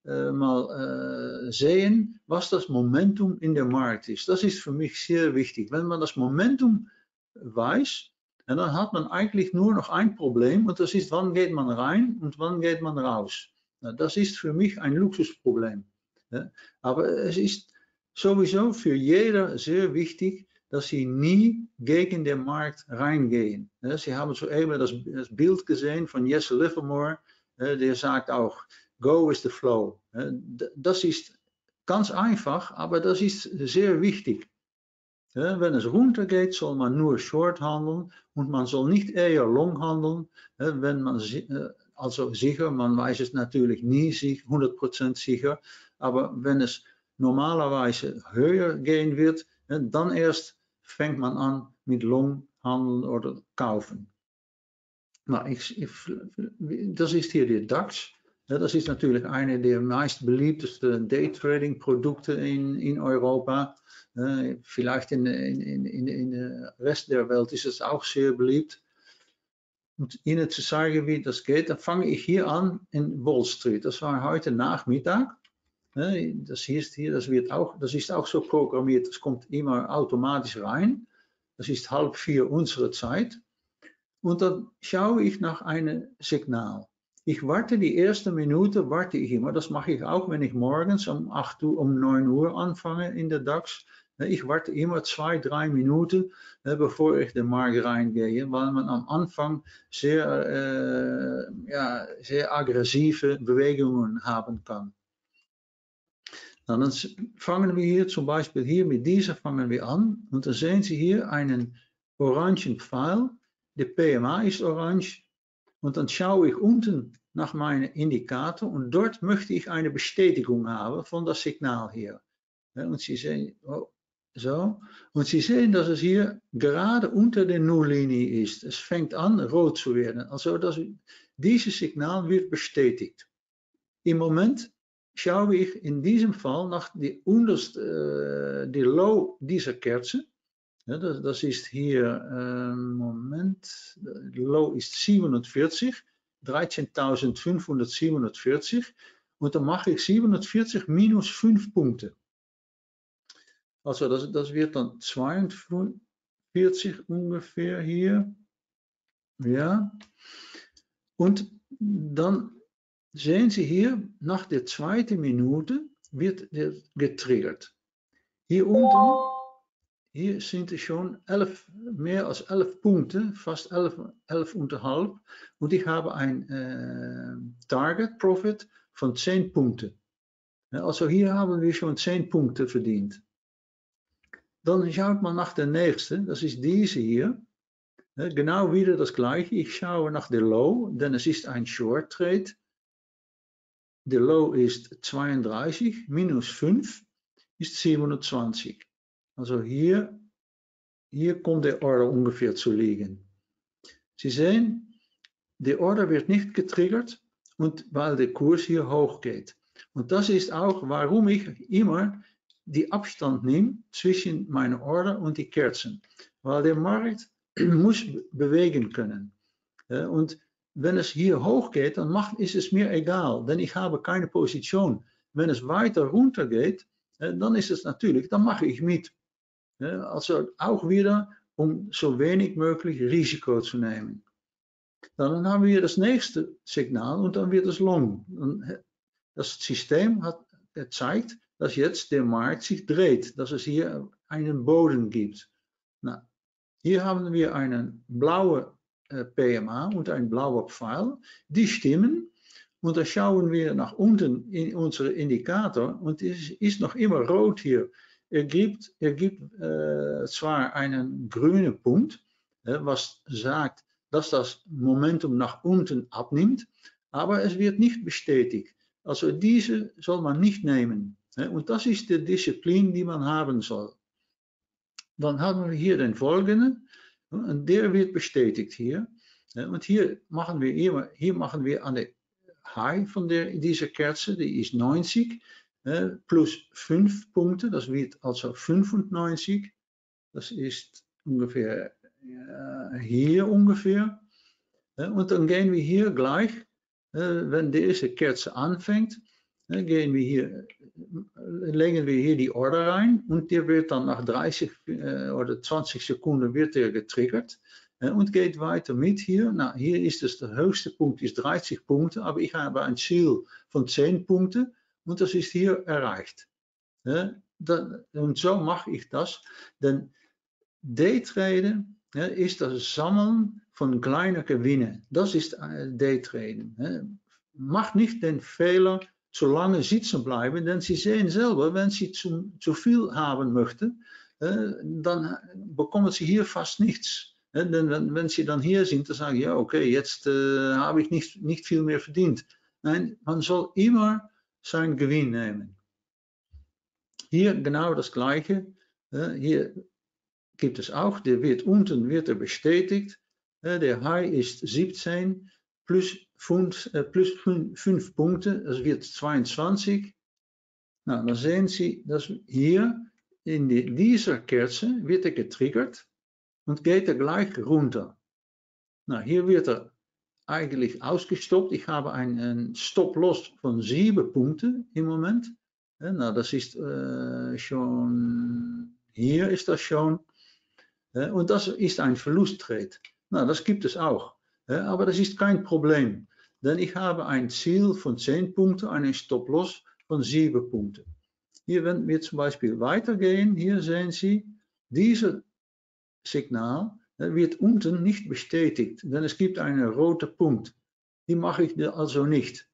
äh, mal äh, sehen, was das Momentum in der Markt ist. Das ist für mich sehr wichtig. Wenn man das Momentum weiß, dann hat man eigentlich nur noch ein Problem und das ist, wann geht man rein und wann geht man raus. Das ist für mich ein Luxusproblem. Aber es ist sowieso für jeder sehr wichtig, dass sie nie gegen den Markt reingehen. Sie haben soeben das, das Bild gesehen von Jesse Livermore, der sagt auch, go with the flow. Das ist ganz einfach, aber das ist sehr wichtig. Wenn es runtergeht, soll man nur short handeln und man soll nicht eher long handeln. Wenn man, also sicher, man weiß es natürlich nie 100% sicher, aber wenn es normalerweise höher gehen wird, dann erst fängt man an mit long handeln oder kaufen. Maar ik, ik, hier der DAX. Das ist natürlich eine der meist beliebtesten Daytrading-Produkte in, in Europa. Vielleicht in, in, in, in de rest der Welt ist es auch sehr beliebt. Und Ihnen zu sagen, wie das geht, dann fange ich hier an in Wall Street. Das war heute Nachmittag. Das ist hier, das wird auch, das ist auch so programmiert, das kommt immer automatisch rein. Das ist halb vier unsere Zeit. Und dann schaue ich nach einem Signal. Ich warte die erste Minute, warte ich immer. Das mache ich auch, wenn ich morgens um 8 Uhr, um 9 Uhr anfange in der DAX. Ich warte immer zwei, drei Minuten, bevor ich den Markt reingehe, weil man am Anfang sehr, äh, ja, sehr aggressive Bewegungen haben kann. Dann fangen wir hier zum Beispiel hier mit dieser fangen wir an und dann sehen Sie hier einen orangen Pfeil. Der PMA ist orange und dann schaue ich unten nach meinem Indikator und dort möchte ich eine Bestätigung haben von das Signal hier. Und Sie sehen, oh, so. Und Sie sehen, dass es hier gerade unter der Nulllinie ist. Es fängt an rot zu werden. Also dass dieses Signal wird bestätigt. Im Moment schaue ich in diesem Fall nach die unterste, äh, Low dieser Kerze. Ja, das, das, ist hier, äh, Moment, Low ist 47, 13.547 und dann mache ich 47 minus 5 Punkte. Also das, das wird dann 42 ungefähr hier. Ja. Und dann sehen Sie hier, nach der zweiten Minute wird der getriggert. Hier unten, hier sind es schon elf, mehr als 11 Punkte, fast 11, 11 unterhalb. Und ich habe ein Target Profit von 10 Punkten. Also hier haben wir schon 10 Punkte verdient. Dann schaut man nach der nächste, das ist diese hier. Genau wieder das gleiche. Ich schaue nach der Low, denn es ist ein Short Trade. Der Low ist 32, minus 5 ist 27. Also hier, hier kommt der Order ungefähr zu liegen. Sie sehen, der Order wird nicht getriggert und weil der Kurs hier hoch geht. Und das ist auch, warum ich immer die Abstand nehme zwischen meiner Order und die Kerzen. Weil der Markt [clears throat] muss bewegen können. Und wenn es hier hoch geht, dann macht, ist es mir egal, denn ich habe keine Position. Wenn es weiter runter geht, dann ist es natürlich, dann mache ich mit. Also auch wieder, um so wenig möglich Risiko zu nehmen. Dann haben wir das nächste Signal und dann wird es long. Das System hat gezeigt, dass jetzt der Markt sich dreht, dass es hier einen Boden gibt. Na, hier haben wir einen blauen PMA und ein blauer Pfeil, die stimmen. Und da schauen wir nach unten in unsere Indikator und es ist noch immer rot hier. Er gibt, er gibt äh, zwar einen grünen Punkt, äh, was sagt, dass das Momentum nach unten abnimmt, aber es wird nicht bestätigt. Also diese soll man nicht nehmen. Und das ist die Disziplin, die man haben soll. Dann haben wir hier den folgenden. Und der wird bestätigt hier. Und hier machen wir, hier, hier machen wir an High von der, dieser Kerze, die ist 90, plus 5 Punkte, das wird also 95. Das ist ungefähr hier ungefähr. Und dann gehen wir hier gleich, wenn diese Kerze anfängt, hier, legen wir hier die Order rein und der wird dann nach 30 oder 20 Sekunden wird der getriggert und geht weiter mit hier. Na, hier ist es, der höchste Punkt ist 30 Punkte, aber ich habe ein Ziel von 10 Punkten und das ist hier erreicht. Und so mache ich das, denn Daytraden ist das Sammeln von kleinen Gewinnen. Das ist Daytraden. Macht nicht den Fehler, zu lange sitzen bleiben, denn sie sehen selber, wenn sie zu, zu viel haben möchten, dann bekommen sie hier fast nichts. Denn wenn, wenn sie dann hier sind, dann sagen ja, okay, jetzt äh, habe ich nicht, viel mehr verdient. Nein, man soll immer sein Gewinn nehmen. Hier genau das Gleiche. hier gibt es auch, der wird unten wird er bestätigt. der High ist 17 plus 5, plus 5 Punkte, das wird 22. Nou, dan sehen Sie, dass hier in die, dieser Kerze wird er getriggert und geht er gleich runter. Nou, hier wird er eigentlich ausgestoppt. Ich habe einen Stop-Loss von 7 Punkten im Moment. Nou, das ist äh, schon, hier ist das schon. Und das ist ein Verlusttrade. Nou, das gibt es auch. Aber das ist kein Problem, denn ich habe ein Ziel von 10 Punkten, einen Stop-Loss von 7 Punkten. Hier, wenn wir zum Beispiel weitergehen, hier sehen Sie, dieses Signal wird unten nicht bestätigt, denn es gibt einen roten Punkt. Die mache ich also nicht.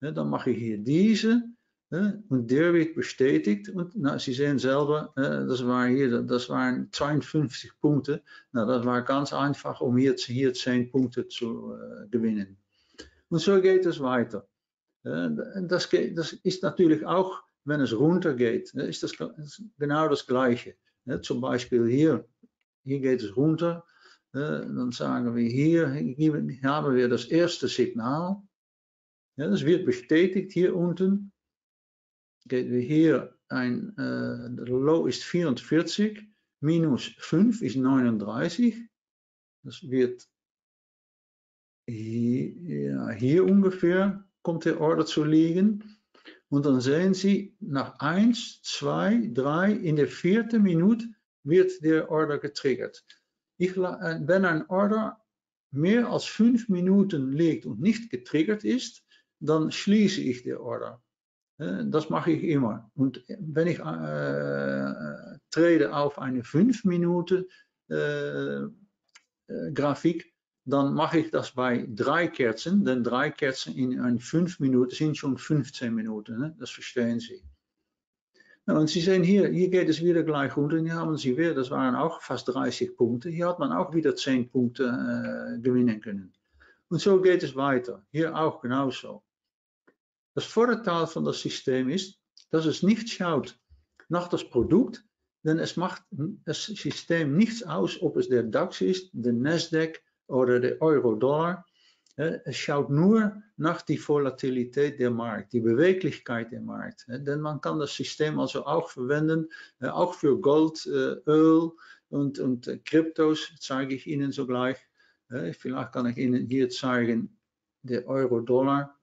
Dann mache ich hier diese und wird bestätigt. Und nou, Sie sehen selber, das, war hier, das waren 52 Punkte. Nou, das war ganz einfach, um hier, hier 10 Punkte zu äh, gewinnen. Und so geht es weiter. Das, das, ist natürlich auch, wenn es runtergeht, ist das genau das Gleiche. Zum Beispiel hier, hier geht es runter. Dann sagen wir hier, hier haben wir das erste Signal. Das wird bestätigt hier unten hier ein, äh, Low ist 44, minus 5 ist 39. Das wird hier, ja, hier ungefähr kommt der Order zu liegen. Und dann sehen Sie, nach 1, 2, 3, in der vierten Minute wird der Order getriggert. Ich, wenn ein Order mehr als 5 Minuten liegt und nicht getriggert ist, dann schließe ich die Order. Das mache ich immer. Und wenn ich äh, trade auf eine 5 Minuten äh, Grafik, dann mache ich das bei drei Kerzen, denn drei Kerzen in ein 5 Minuten sind schon 15 Minuten. Ne? Das verstehen Sie. und Sie sehen hier, hier geht es wieder gleich runter. Hier haben Sie wieder, das waren auch fast 30 Punkte. Hier hat man auch wieder 10 Punkte gewinnen können. Und so geht es weiter. Hier auch genauso. Das Vorteil von das System ist, dass es nicht schaut nach das Produkt, denn es macht das System nichts aus, ob der DAX ist, der Nasdaq oder der Euro-Dollar. Es schaut nur nach die Volatilität der Markt, die Beweglichkeit der Markt. Denn man kann das System also auch verwenden, auch für Gold, Öl und, und Kryptos, zeige ich Ihnen so gleich. Vielleicht kann ich Ihnen hier zeigen, der Euro-Dollar.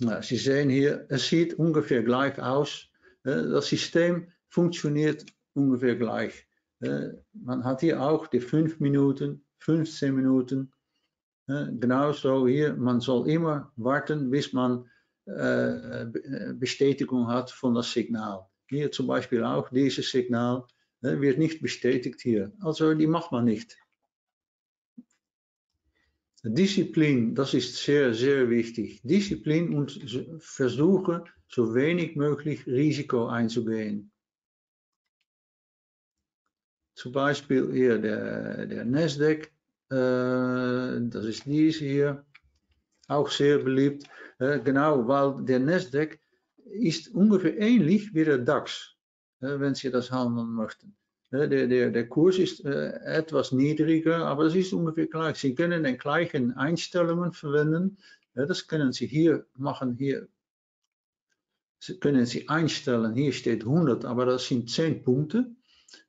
Nou, Sie sehen hier, es sieht ungefähr gleich aus. Das System funktioniert ungefähr gleich. Man hat hier auch die 5 Minuten, 15 Minuten, genauso hier, man soll immer warten, bis man äh, Bestätigung hat von das Signal. Hier zum Beispiel auch, dieses Signal wird nicht bestätigt hier. Also die macht man nicht. Disziplin, das ist sehr, sehr wichtig. Disziplin und versuchen, so wenig möglich Risiko einzugehen. Zum Beispiel hier der Nasdaq, äh, das ist diese hier, auch sehr beliebt. Äh, genau, weil der Nasdaq ist ungefähr ähnlich wie der DAX, äh, wenn Sie das handeln möchten. Der, der, der Kurs ist etwas niedriger, aber das ist ungefähr gleich. Sie können den gleichen Einstellungen verwenden. Das können Sie hier machen. Hier können Sie einstellen. Hier steht 100, aber das sind 10 Punkte.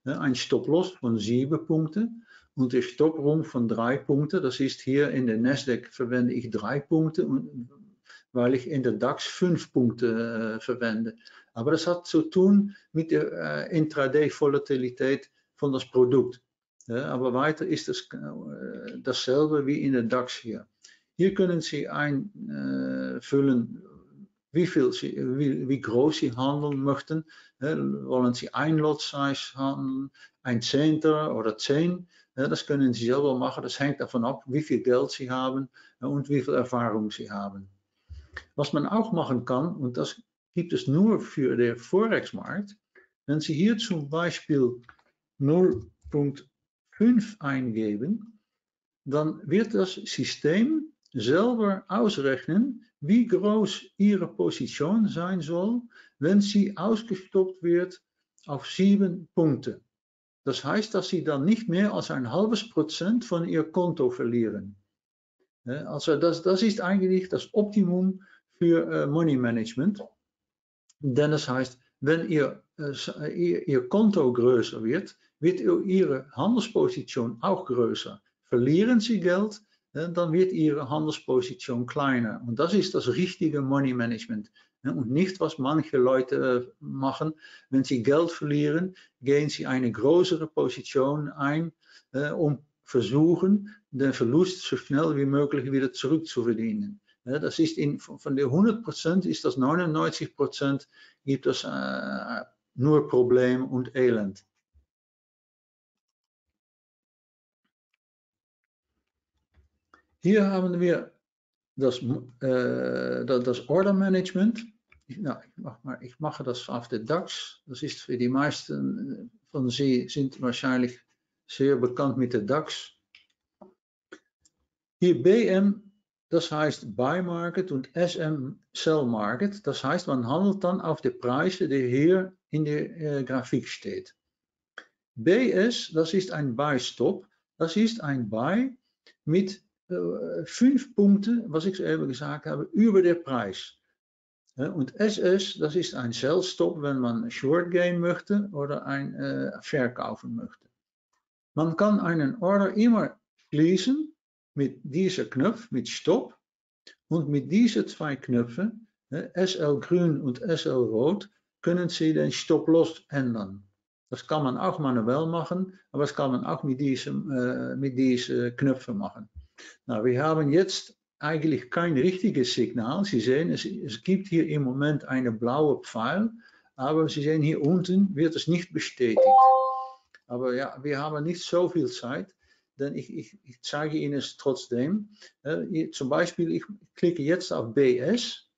Ein Stop-Loss von 7 Punkten und der Stopprung von drei Punkten. Das ist hier in der Nasdaq verwende ich drei Punkte, weil ich in der DAX fünf Punkte äh, verwende. Aber das hat zu tun mit der äh, Intraday-Volatilität von das Produkt. Ja, aber weiter ist es äh, dasselbe wie in der DAX hier. Hier können Sie einfüllen, wie, viel Sie, wie, groß Sie handeln möchten. wollen Sie ein Lot Size handeln, ein Zehnter oder zehn? das können Sie selber machen. Das hängt davon ab, wie viel Geld Sie haben und wie viel Erfahrung Sie haben. Was man auch machen kann, und das gibt es nur für den Forex-Markt, wenn Sie hier zum Beispiel 0.5 eingeben, dann wird das System selber ausrechnen, wie groß Ihre Position sein soll, wenn sie ausgestoppt wird auf 7 Punkte. Das heißt, dass sie dann nicht mehr als ein halbes Prozent von ihr Konto verlieren. Also das, das ist eigentlich das Optimum für äh, Money Management. Denn das heißt, wenn ihr, äh, ihr, ihr Konto größer wird, wird Ihre Handelsposition auch größer. Verlieren Sie Geld, dann wird Ihre Handelsposition kleiner. Und das ist das richtige Money Management. Und nicht, was manche Leute machen, wenn sie Geld verlieren, gehen sie eine größere Position ein, um versuchen, den Verlust so schnell wie möglich wieder zurückzuverdienen. Das ist in, von den 100% ist das 99% gibt es äh, nur Problem und Elend. Hier haben wir das, äh, das Order Management. Nou, ich, mach mal, ich mache das auf der DAX. Das ist für die meisten von Sie sind wahrscheinlich sehr bekannt mit der DAX. Hier BM, das heißt Buy Market und SM Sell Market. Das heißt, man handelt dann auf die Preise, die hier in der äh, Grafik steht. BS, das ist ein Buy Stop. Das ist ein Buy mit äh, fünf Punkte, was ich eben gesagt habe, über der Preis. Und SS, das ist ein Sell-Stop, wenn man Short gehen möchte oder ein äh, verkaufen möchte. Man kann einen Order immer schließen mit dieser Knopf, mit Stop und mit diesen zwei Knöpfen, SL grün und SL rot, können Sie den Stop-Loss ändern. Das kann man auch manuell machen, aber das kann man auch mit diesen, äh, mit diesen Knöpfen machen. Nou, wir haben jetzt eigentlich kein richtiges Signal. Sie sehen, es, es gibt hier im Moment eine blaue Pfeil, aber Sie sehen hier unten wird es nicht bestätigt. Aber ja, wir haben nicht so viel Zeit, denn ich, ich, ich zeige Ihnen es trotzdem. Äh, zum Beispiel, ich klicke jetzt auf BS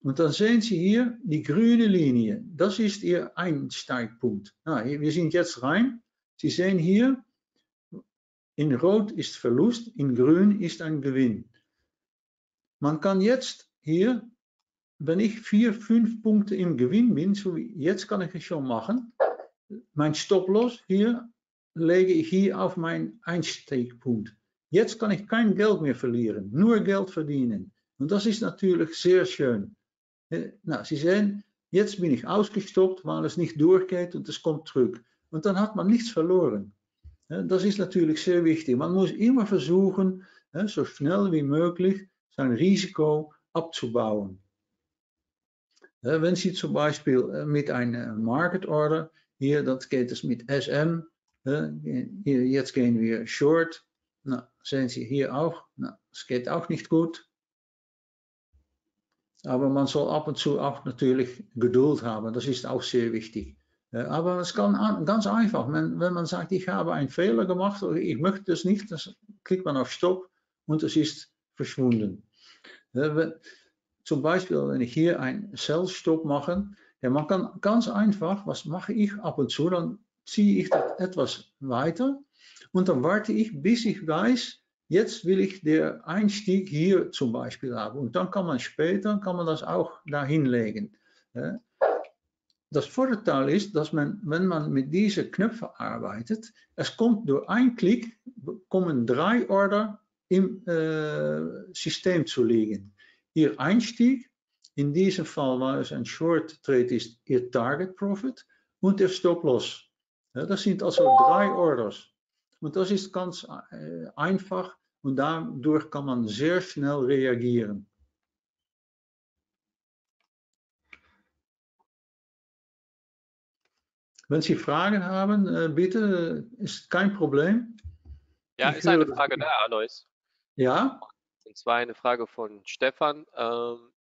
Und dann sehen Sie hier die grüne Linie. Das ist Ihr Einsteigpunkt. Ah, wir sind jetzt rein. Sie sehen hier, in Rot ist Verlust, in Grün ist ein Gewinn. Man kann jetzt hier, wenn ich vier, fünf Punkte im Gewinn bin, so wie jetzt kann ich es schon machen, mein Stop-Loss hier lege ich hier auf mijn Einsteigpunkt. Jetzt kann ich kein Geld mehr verlieren, nur Geld verdienen. Und das ist natürlich sehr schön. Nou, Sie sehen, jetzt bin ich ausgestoppt, weil es nicht durchgeht und es kommt zurück. Und dann hat man nichts verloren. Das ist natürlich sehr wichtig. Man muss immer versuchen, so schnell wie möglich sein Risiko abzubauen. Wenn Sie zum Beispiel mit einer Market Order, hier, das geht es mit SM, jetzt gehen wir Short, na, sehen Sie hier auch, es geht auch nicht gut. Aber man soll ab und zu auch natürlich Geduld haben, das ist auch sehr wichtig. Aber es kann ganz einfach, wenn, man sagt, ich habe einen Fehler gemacht oder ich möchte das nicht, dann klickt man auf Stop und es ist verschwunden. Zum Beispiel, wenn ich hier einen Sell-Stop mache, ja, man kann ganz einfach, was mache ich ab und zu, dann ziehe ich das etwas weiter und dann warte ich, bis ich weiß, jetzt will ich den Einstieg hier zum Beispiel haben. Und dann kann man später, kann man das auch dahin legen. Das Vorteil ist, dass man, wenn man mit diesen Knöpfen arbeitet, es kommt durch einen Klick, kommen drei Order im äh, System zu liegen. Ihr Einstieg, in diesem Fall war es ein Short Trade, ist Ihr Target Profit und der Stop Loss. Das sind also drei Orders. Und das ist ganz äh, einfach und dadurch kann man sehr schnell reagieren. Wenn Sie Fragen haben, äh, bitte, ist kein Problem. Ja, ich ist eine Frage da, Alois. Ja? Und zwar eine Frage von Stefan.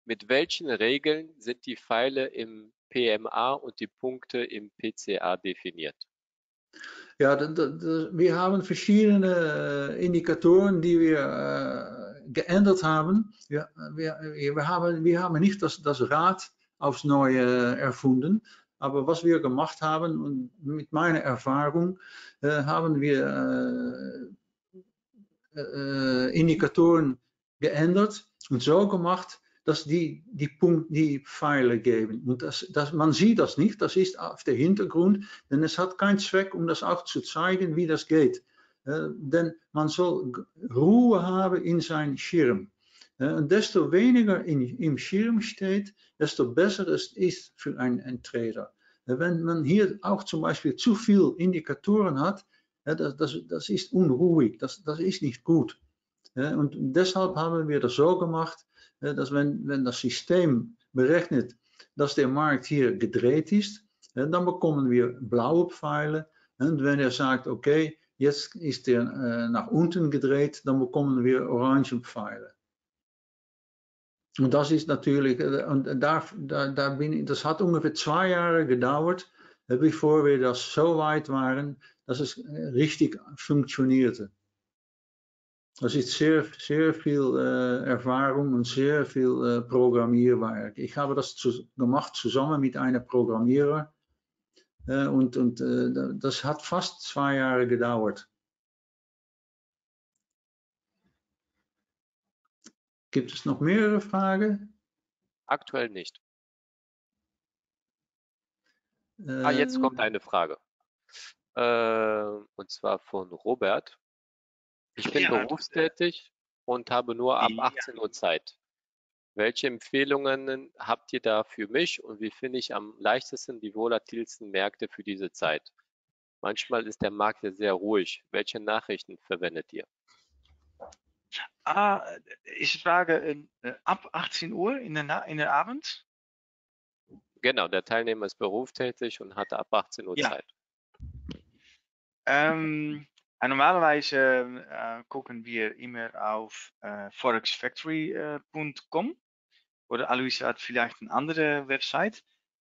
Mit welchen Regeln sind die Pfeile im PMA und die Punkte im PCA definiert? Ja, wir haben verschiedene Indikatoren, die wir geändert haben. Wir, wir, wir, haben, wir haben nicht das, das Rad aufs Neue erfunden, aber was wir gemacht haben und mit meiner Erfahrung äh, haben wir äh, äh, Indikatoren geändert und so gemacht, dass die die, Punkt, die Pfeile geben. Und das, das, man sieht das nicht, das ist auf der Hintergrund, denn es hat keinen Zweck, um das auch zu zeigen, wie das geht. Äh, denn man soll Ruhe haben in sein Schirm. Äh, und desto weniger in, im Schirm steht, desto besser es ist für einen, einen Trader. Äh, wenn man hier auch zum Beispiel zu viel Indikatoren hat, das, das, das ist unruhig, das, das ist nicht gut. Und deshalb haben wir das so gemacht, dass wenn, wenn das System berechnet, dass der Markt hier gedreht ist, dann bekommen wir blaue Pfeile. Und wenn er sagt, okay, jetzt ist er nach unten gedreht, dann bekommen wir orange Pfeile. Und das ist natürlich, und da, da, da bin, das hat ungefähr zwei Jahre gedauert, bevor wir das so weit waren, dass es richtig funktionierte. Das ist sehr, sehr viel äh, Erfahrung und sehr viel äh, Programmierwerk. Ich habe das zu, gemacht zusammen mit einem Programmierer äh, und, und das hat fast zwei Jahre gedauert. Gibt es noch mehrere Fragen? Aktuell nicht. ah, jetzt kommt eine Frage. und zwar von Robert. Ich bin berufstätig und habe nur ab 18 Uhr Zeit. Welche Empfehlungen habt ihr da für mich und wie finde ich am leichtesten die volatilsten Märkte für diese Zeit? Manchmal ist der Markt ja sehr ruhig. Welche Nachrichten verwendet ihr? Ah, ich frage äh, ab 18 Uhr in der, in der Abend? Genau, der Teilnehmer ist berufstätig und hatte ab 18 Uhr ja. Zeit. Ähm, normalerweise äh, gucken wir immer auf äh, forexfactory.com oder Alois hat vielleicht eine andere Website.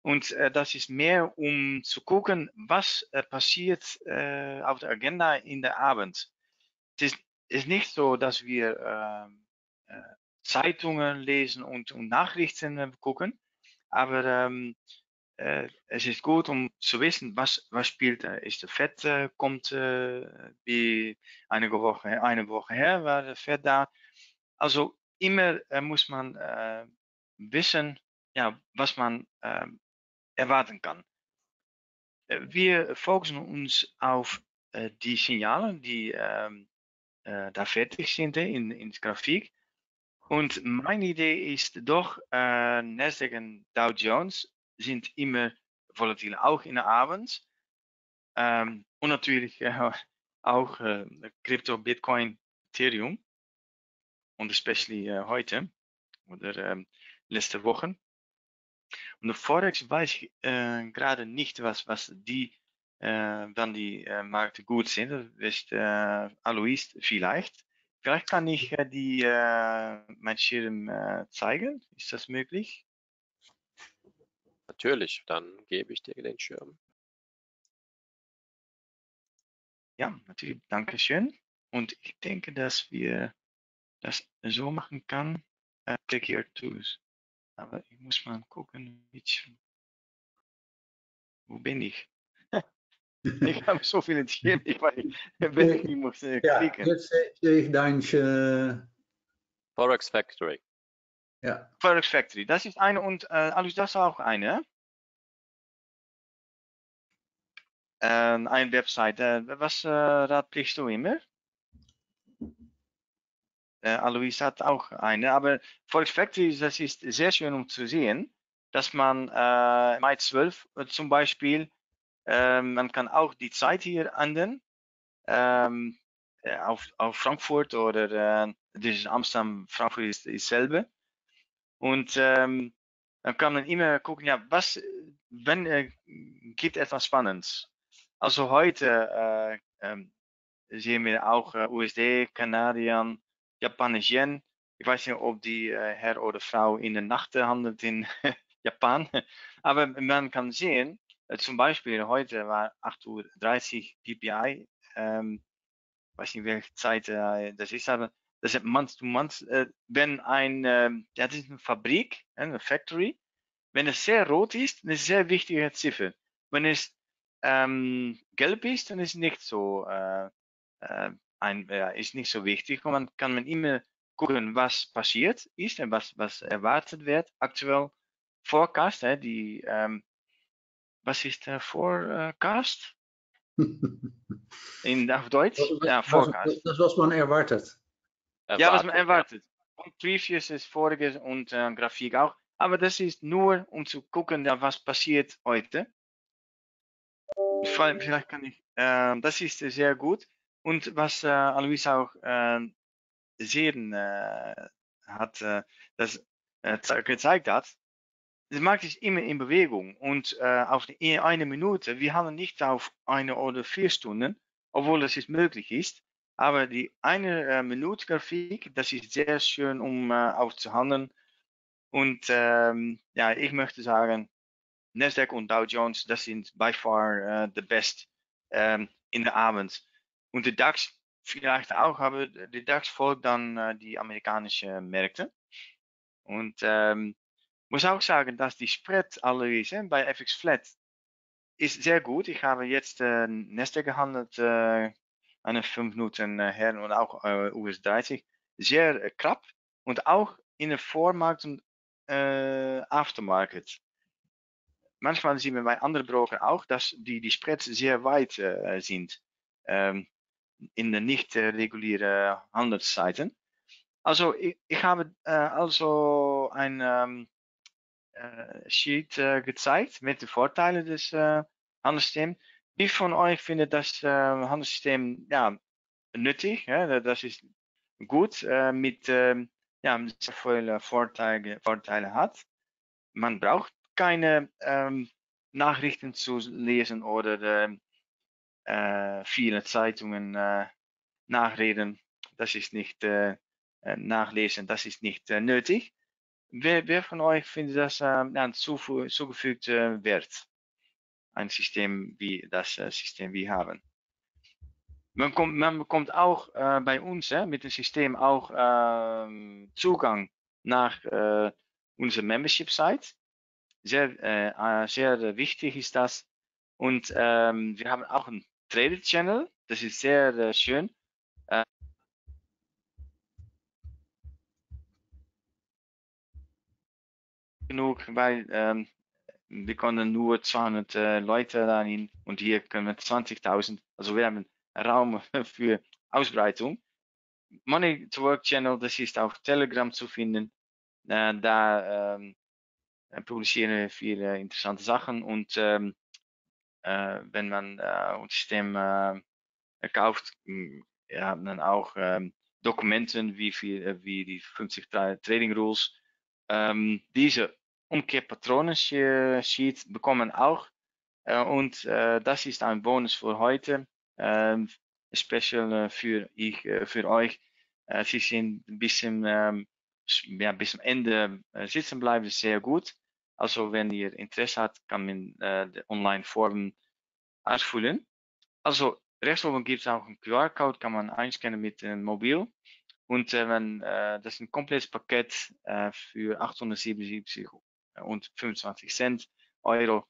Und äh, das ist mehr, um zu gucken, was äh, passiert äh, auf der Agenda in der Abend. Es ist, ist nicht so, dass wir ähm, äh, Zeitungen lesen und, und Nachrichten gucken. Aber ähm, äh, es ist gut, um zu wissen, was, was spielt. Ist der Fett, äh, kommt äh, wie einige Woche, eine Woche her, war der Fett da. Also immer muss man wissen, ja, was man erwarten kann. Wir fokussen uns auf die Signale, die ähm, da fertig sind in, in der Grafik. Und meine Idee ist doch, äh, Nasdaq und Dow Jones sind immer volatil, auch in der Abend. Ähm, und natürlich äh, [laughs] auch äh, Krypto, Bitcoin, Ethereum. Und especially äh, heute oder ähm, letzte Wochen. Und Forex weiß ich äh, gerade nicht, was, was die, wann die Märkte gut sind. Das ist Alois vielleicht. Vielleicht kann ich die, mein Schirm zeigen. Ist das möglich? Natürlich, dann gebe ich dir den Schirm. Ja, natürlich. Dankeschön. Und ich denke, dass wir das so machen kann. Click here tools. Aber ich muss mal gucken, wo bin ich? [laughs] ich habe so viel in Schirm, ich weiß [laughs] nicht, ich muss äh, klicken. Ja, jetzt sehe ich dein äh, Forex Factory. Ja. Forex Factory, das ist eine und äh, alles das auch eine. Äh, eine Website. Äh, was äh, ratpflichtst du immer? Äh, Alois hat auch eine, aber Forex Factory, das ist sehr schön um zu sehen, dass man äh, Mai 12 äh, zum Beispiel ähm, man kann auch die Zeit hier ändern. Ähm, äh, auf, auf Frankfurt oder äh, das Amsterdam, Frankfurt ist dasselbe. Und ähm, dann kann man immer gucken, ja, was, wenn äh, gibt etwas Spannendes. Also heute äh, ähm, sehen wir auch äh, USD, Kanadian, Japanische Yen. Ich weiß nicht, ob die äh, Herr oder Frau in der Nacht handelt in [laughs] Japan. Aber man kann sehen, äh, zum Beispiel heute war 8.30 Uhr PPI. Ähm, weiß nicht, welche Zeit äh, das ist, aber das ist month to month. Äh, wenn ein, äh, das ist eine Fabrik, eine Factory, wenn es sehr rot ist, eine sehr wichtige Ziffer. Wenn es ähm, gelb ist, dann ist nicht so, äh, äh, ein, ist nicht so wichtig. Und man kann man immer gucken, was passiert ist und was, was erwartet wird. Aktuell Forecast, die ähm, was ist der Forecast? [laughs] In, auf Deutsch? Was, ja, Forecast. Das, was man erwartet. Erwartet, ja, was man erwartet. Und Previous ist voriges und äh, Grafik auch. Aber das ist nur, um zu gucken, ja, was passiert heute. Vielleicht kann ich, äh, das ist sehr gut. Und was äh, Alois auch äh, sehen äh, hat, äh, das äh, gezeigt hat, der Markt ist immer in Bewegung und äh, auf eine Minute, wir haben nicht auf eine oder vier Stunden, obwohl das ist möglich ist, aber die eine äh, Minute Grafik, das ist sehr schön, um äh, auch zu handeln. Und ähm, ja, ich möchte sagen, Nasdaq und Dow Jones, das sind by far uh, the best ähm, in der Abend. Und der DAX vielleicht auch, aber der DAX folgt dann äh, die amerikanischen Märkte. Und ähm, muss auch sagen, dass die Spread-Analyse bei FX Flat ist sehr gut. Ich habe jetzt äh, Nester gehandelt, äh, eine 5 Minuten äh, her und auch äh, US 30. Sehr äh, knapp und auch in der Vormarkt und äh, Aftermarket. Manchmal sehen wir bei anderen Broker auch, dass die, die Spreads sehr weit äh, sind ähm, in den nicht äh, regulären Handelszeiten. Also ich, ich habe äh, also ein ähm, äh, Sheet gezeigt mit den Vorteilen des äh, Handelssystems. Wie von euch findet das Handelssystem ja, nützlich? Ja, das ist gut mit ähm, ja, sehr viele Vorteile, Vorteile hat. Man braucht keine ähm, Nachrichten zu lesen oder äh, viele Zeitungen äh, nachreden. Das ist nicht äh, nachlesen, das ist nicht nötig. Wer, wer von euch findet das äh, ein zugefügter Wert? Ein System wie das äh, System wir haben. Man, kommt, man bekommt auch äh, bei uns äh, mit dem System auch äh, Zugang nach äh, unserer Membership-Site. Sehr, äh, sehr wichtig ist das. Und ähm, wir haben auch einen Trader-Channel. Das ist sehr äh, schön. Äh, genug, weil ähm, wir können nur 200 äh, Leute dahin und hier können wir 20.000. Also wir haben Raum [laughs] für Ausbreitung. Money to Work Channel, das ist auf Telegram zu finden. Äh, da ähm, publizieren wir viele interessante Sachen und ähm, äh, wenn man äh, unser System äh, kauft, ja, dann auch ähm, Dokumenten wie, viel, äh, wie die 50 Trading Rules. Ähm, diese Umkehrpatronen-Sheet bekommen auch. Äh, und äh, das ist ein Bonus für heute. Ähm, special für, ich, für euch. Sie sind ein bisschen, ähm, ja, bis zum Ende sitzen bleiben, sehr gut. Also wenn ihr Interesse habt, kann man de online Form ausfüllen. Also rechts oben gibt es auch einen QR-Code, kann man einscannen mit dem Mobil. Und äh, wenn, äh, das ist ein komplettes Paket äh, für 877 und 25 Cent Euro.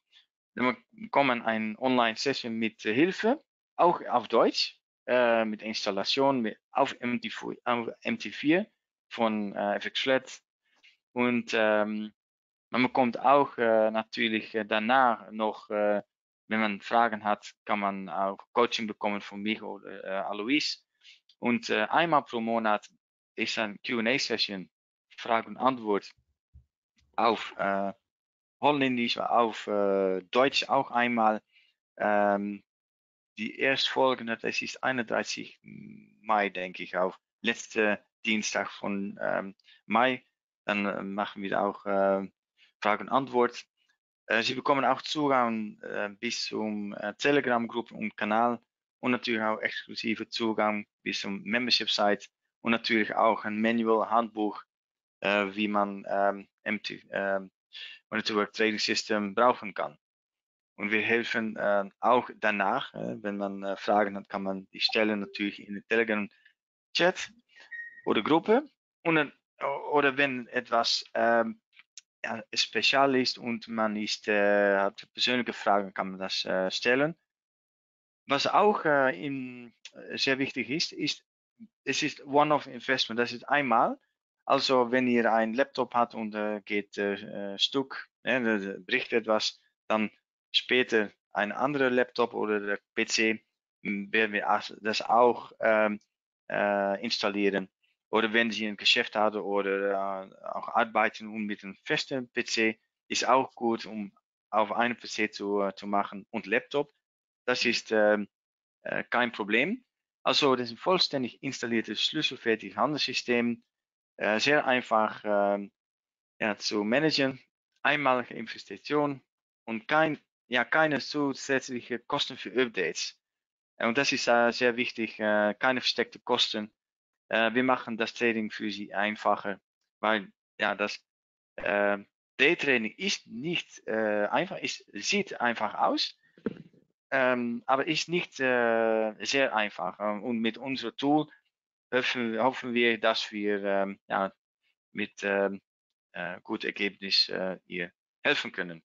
Dann bekommen eine Online-Session mit Hilfe, auch auf Deutsch, äh, mit Installation auf, MT4, auf MT4 von äh, FX Flat. Und ähm, man bekommt auch äh, natürlich äh, danach noch, äh, wenn man Fragen hat, kann man auch Coaching bekommen von mich oder äh, Alois. Und äh, einmal pro Monat ist ein Q&A-Session, Frage und Antwort auf äh, Holländisch, auf äh, Deutsch auch einmal. Ähm, die erste Folge, das ist 31 Mai, denke ich, auf letzte Dienstag von ähm, Mai. Dann äh, machen wir auch äh, Frage und Antwort. Äh, Sie bekommen auch Zugang äh, bis zum äh, Telegram-Gruppe und Kanal und natürlich auch exklusive Zugang bis zum Membership-Site und natürlich auch ein Manual, Handbuch, äh, wie man ähm, MT, ähm, Network Trading System brauchen kann. Und wir helfen äh, auch danach, äh, wenn man äh, Fragen hat, kann man die stellen natürlich in der Telegram Chat oder Gruppe. Und, oder wenn etwas ähm, ja, spezial ist und man ist, äh, hat persönliche Fragen, kann man das äh, stellen. Was auch äh, in, sehr wichtig ist, ist, es ist One-off Investment. Das ist einmal also wenn ihr ein Laptop habt und äh, geht äh, äh, bricht etwas, dann später ein anderer Laptop oder der PC werden wir das auch ähm, äh, installieren. Oder wenn Sie ein Geschäft haben oder äh, auch arbeiten und mit einem festen PC, ist auch gut, um auf einem PC zu, äh, zu machen und Laptop. Das ist ähm, äh, kein Problem. Also das ist ein vollständig installiertes schlüsselfertiges Handelssystem äh, sehr einfach äh, ja, zu managen. Einmalige Investition und kein, ja, keine zusätzliche Kosten für Updates. Und das ist äh, sehr wichtig, äh, keine versteckte Kosten. Äh, wir machen das Trading für Sie einfacher, weil ja, das äh, Daytrading ist nicht äh, einfach, ist, sieht einfach aus, ähm, aber ist nicht äh, sehr einfach. Und mit unserem Tool hoffen, hoffen wir, dass wir ähm, ja, mit ähm, äh, gutem Ergebnis äh, ihr helfen können.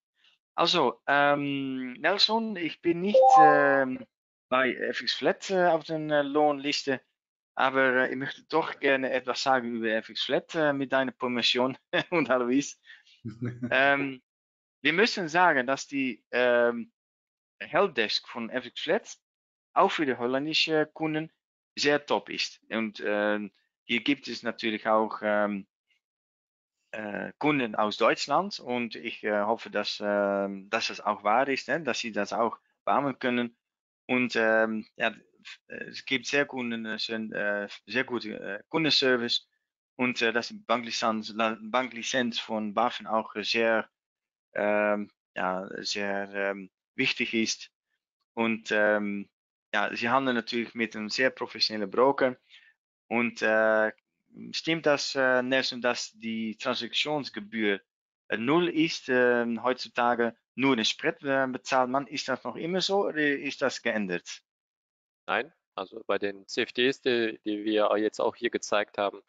Also, ähm, Nelson, ich bin nicht ähm, bei FX Flat äh, auf der äh, Lohnliste, aber äh, ich möchte doch gerne etwas sagen über FX Flat mit deiner Permission [laughs] und Alois. ähm, wir müssen sagen, dass die ähm, Helpdesk von FX Flat auch für die holländische Kunden sehr top ist. Und äh, hier gibt es natürlich auch ähm, äh, Kunden aus Deutschland und ich äh, hoffe, dass, äh, dass das auch wahr ist, ne? dass sie das auch beamen können. Und ähm, ja, es gibt sehr, Kunden, äh, sehr gute äh, Kundenservice und äh, dass die Banklizenz, Banklizenz von BaFin auch sehr, ähm, ja, sehr ähm, wichtig ist. Und ähm, ja, sie handeln natürlich mit einem sehr professionellen Broker. Und äh, stimmt das, äh, Nelson, dass die Transaktionsgebühr äh, null ist, äh, heutzutage nur den Spread bezahlt man? Ist das noch immer so oder ist das geändert? Nein, also bei den CFDs, die, die wir jetzt auch hier gezeigt haben,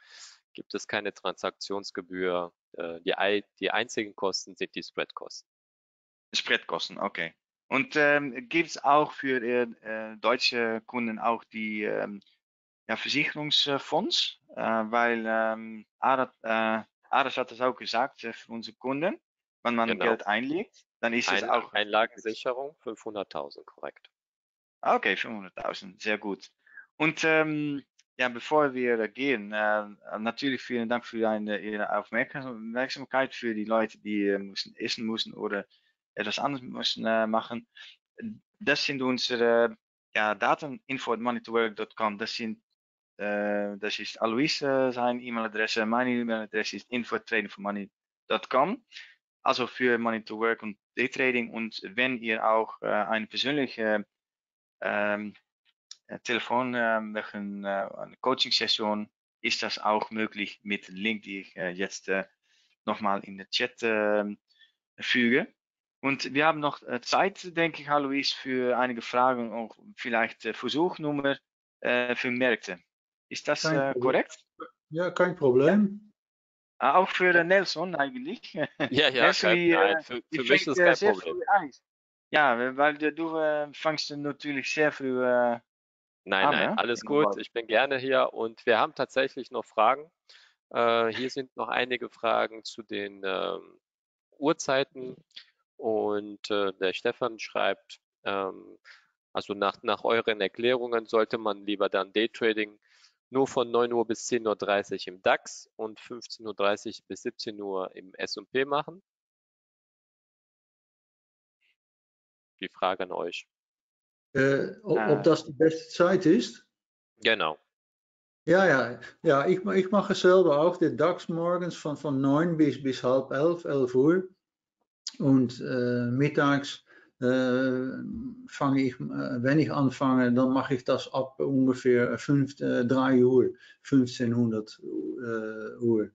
gibt es keine Transaktionsgebühr. Äh, die, die einzigen Kosten sind die Spreadkosten. Spreadkosten, okay. Und ähm, gibt es auch für äh, deutsche Kunden auch die ähm, ja, Versicherungsfonds? Äh, weil ähm, Aras, äh, Aras hat das auch gesagt äh, für unsere Kunden, wenn man Genau. Geld einlegt, dann ist es Ein, auch Einlagensicherung 500.000, korrekt. Ah, Okay, 500.000, sehr gut. Und ähm, ja, bevor wir äh, gehen, äh, natürlich vielen Dank für eine, Ihre Aufmerksamkeit für die Leute, die äh, müssen essen müssen oder etwas anderes müssen äh, machen. Das sind unsere ja, Daten, info.moneytowork.com. Das sind äh, das ist Alois sein E-Mail-Adresse. Meine E-Mail-Adresse ist info.tradingformoney.com. Also für Money to Work und Daytrading. Und wenn ihr auch äh, eine persönliche äh, Telefon eine Coaching-Session, ist das auch möglich mit dem Link, die ich äh, jetzt nochmal in den Chat äh, füge. Und wir haben noch äh, Zeit, denke ich, Alois, für einige Fragen, auch vielleicht äh, Versuchnummer äh, für Märkte. Ist das Kein Problem. korrekt? Ja, kein Probleem. Ah, auch für Nelson eigentlich. [laughs] Ja, ja, Nelson, kein, die, nein, für, für mich ist äh, kein Problem. Ja, weil du, äh, fängst natürlich sehr früh äh, Nein, an, nein, ne? alles gut. Ich bin gerne hier und wir haben tatsächlich noch Fragen. Äh, hier sind noch einige Fragen zu den ähm, Uhrzeiten und äh, der Stefan schreibt, ähm, also nach, nach euren Erklärungen sollte man lieber dann Daytrading nur von 9 Uhr bis 10.30 Uhr im DAX und 15.30 Uhr bis 17 Uhr im S&P machen. Die Frage an euch. Äh, ob, Ah. ob das die beste Zeit ist? Genau. Ja, ja, ja ik mag er selber auch den DAX morgens von, von 9 bis, bis halb 11, 11 Uhr. Und äh, mittags äh, fange ich, äh, wenn ich anfange, dann mache ich das ab ungefähr 5, äh, 3 Uhr, 1500 äh, Uhr.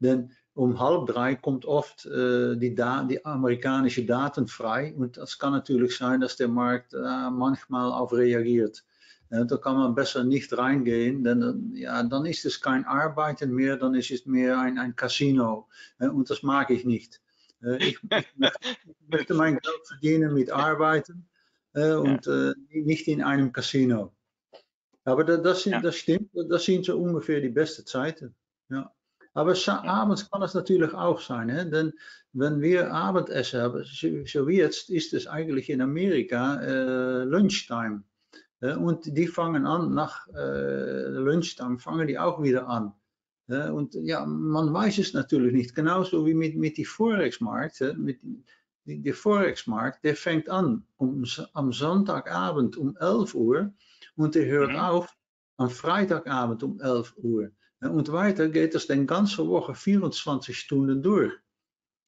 Denn um halb drei kommt oft äh, die, die amerikanische Daten frei. Und das kann natürlich sein, dass der Markt äh, manchmal auf reagiert. Da kann man besser nicht reingehen, dann- ja, dann ist es kein Arbeiten mehr, dann ist es mehr ein, ein Casino. Das mag ich nicht. Ich, ich, möchte, mein Geld verdienen mit Arbeiten und äh, nicht in einem Casino. Aber das, das, sind, Ja. das stimmt, das sind so ungefähr die beste Zeiten. Ja. Aber abends kann es natürlich auch sein, hè? denn wenn wir Abendessen haben, so, so wie jetzt, ist es eigentlich in Amerika äh, Lunchtime. Äh, und die fangen an, nach äh, Lunchtime fangen die auch wieder an. Und ja, man weiß es natürlich nicht, genauso wie mit, mit die Forex-Markt. die, die Forex-Markt, der fängt an um, am Sonntagabend um 11 Uhr und der hört Mhm. auf am Freitagabend um 11 Uhr. Und weiter geht es den ganze Woche 24 Stunden durch.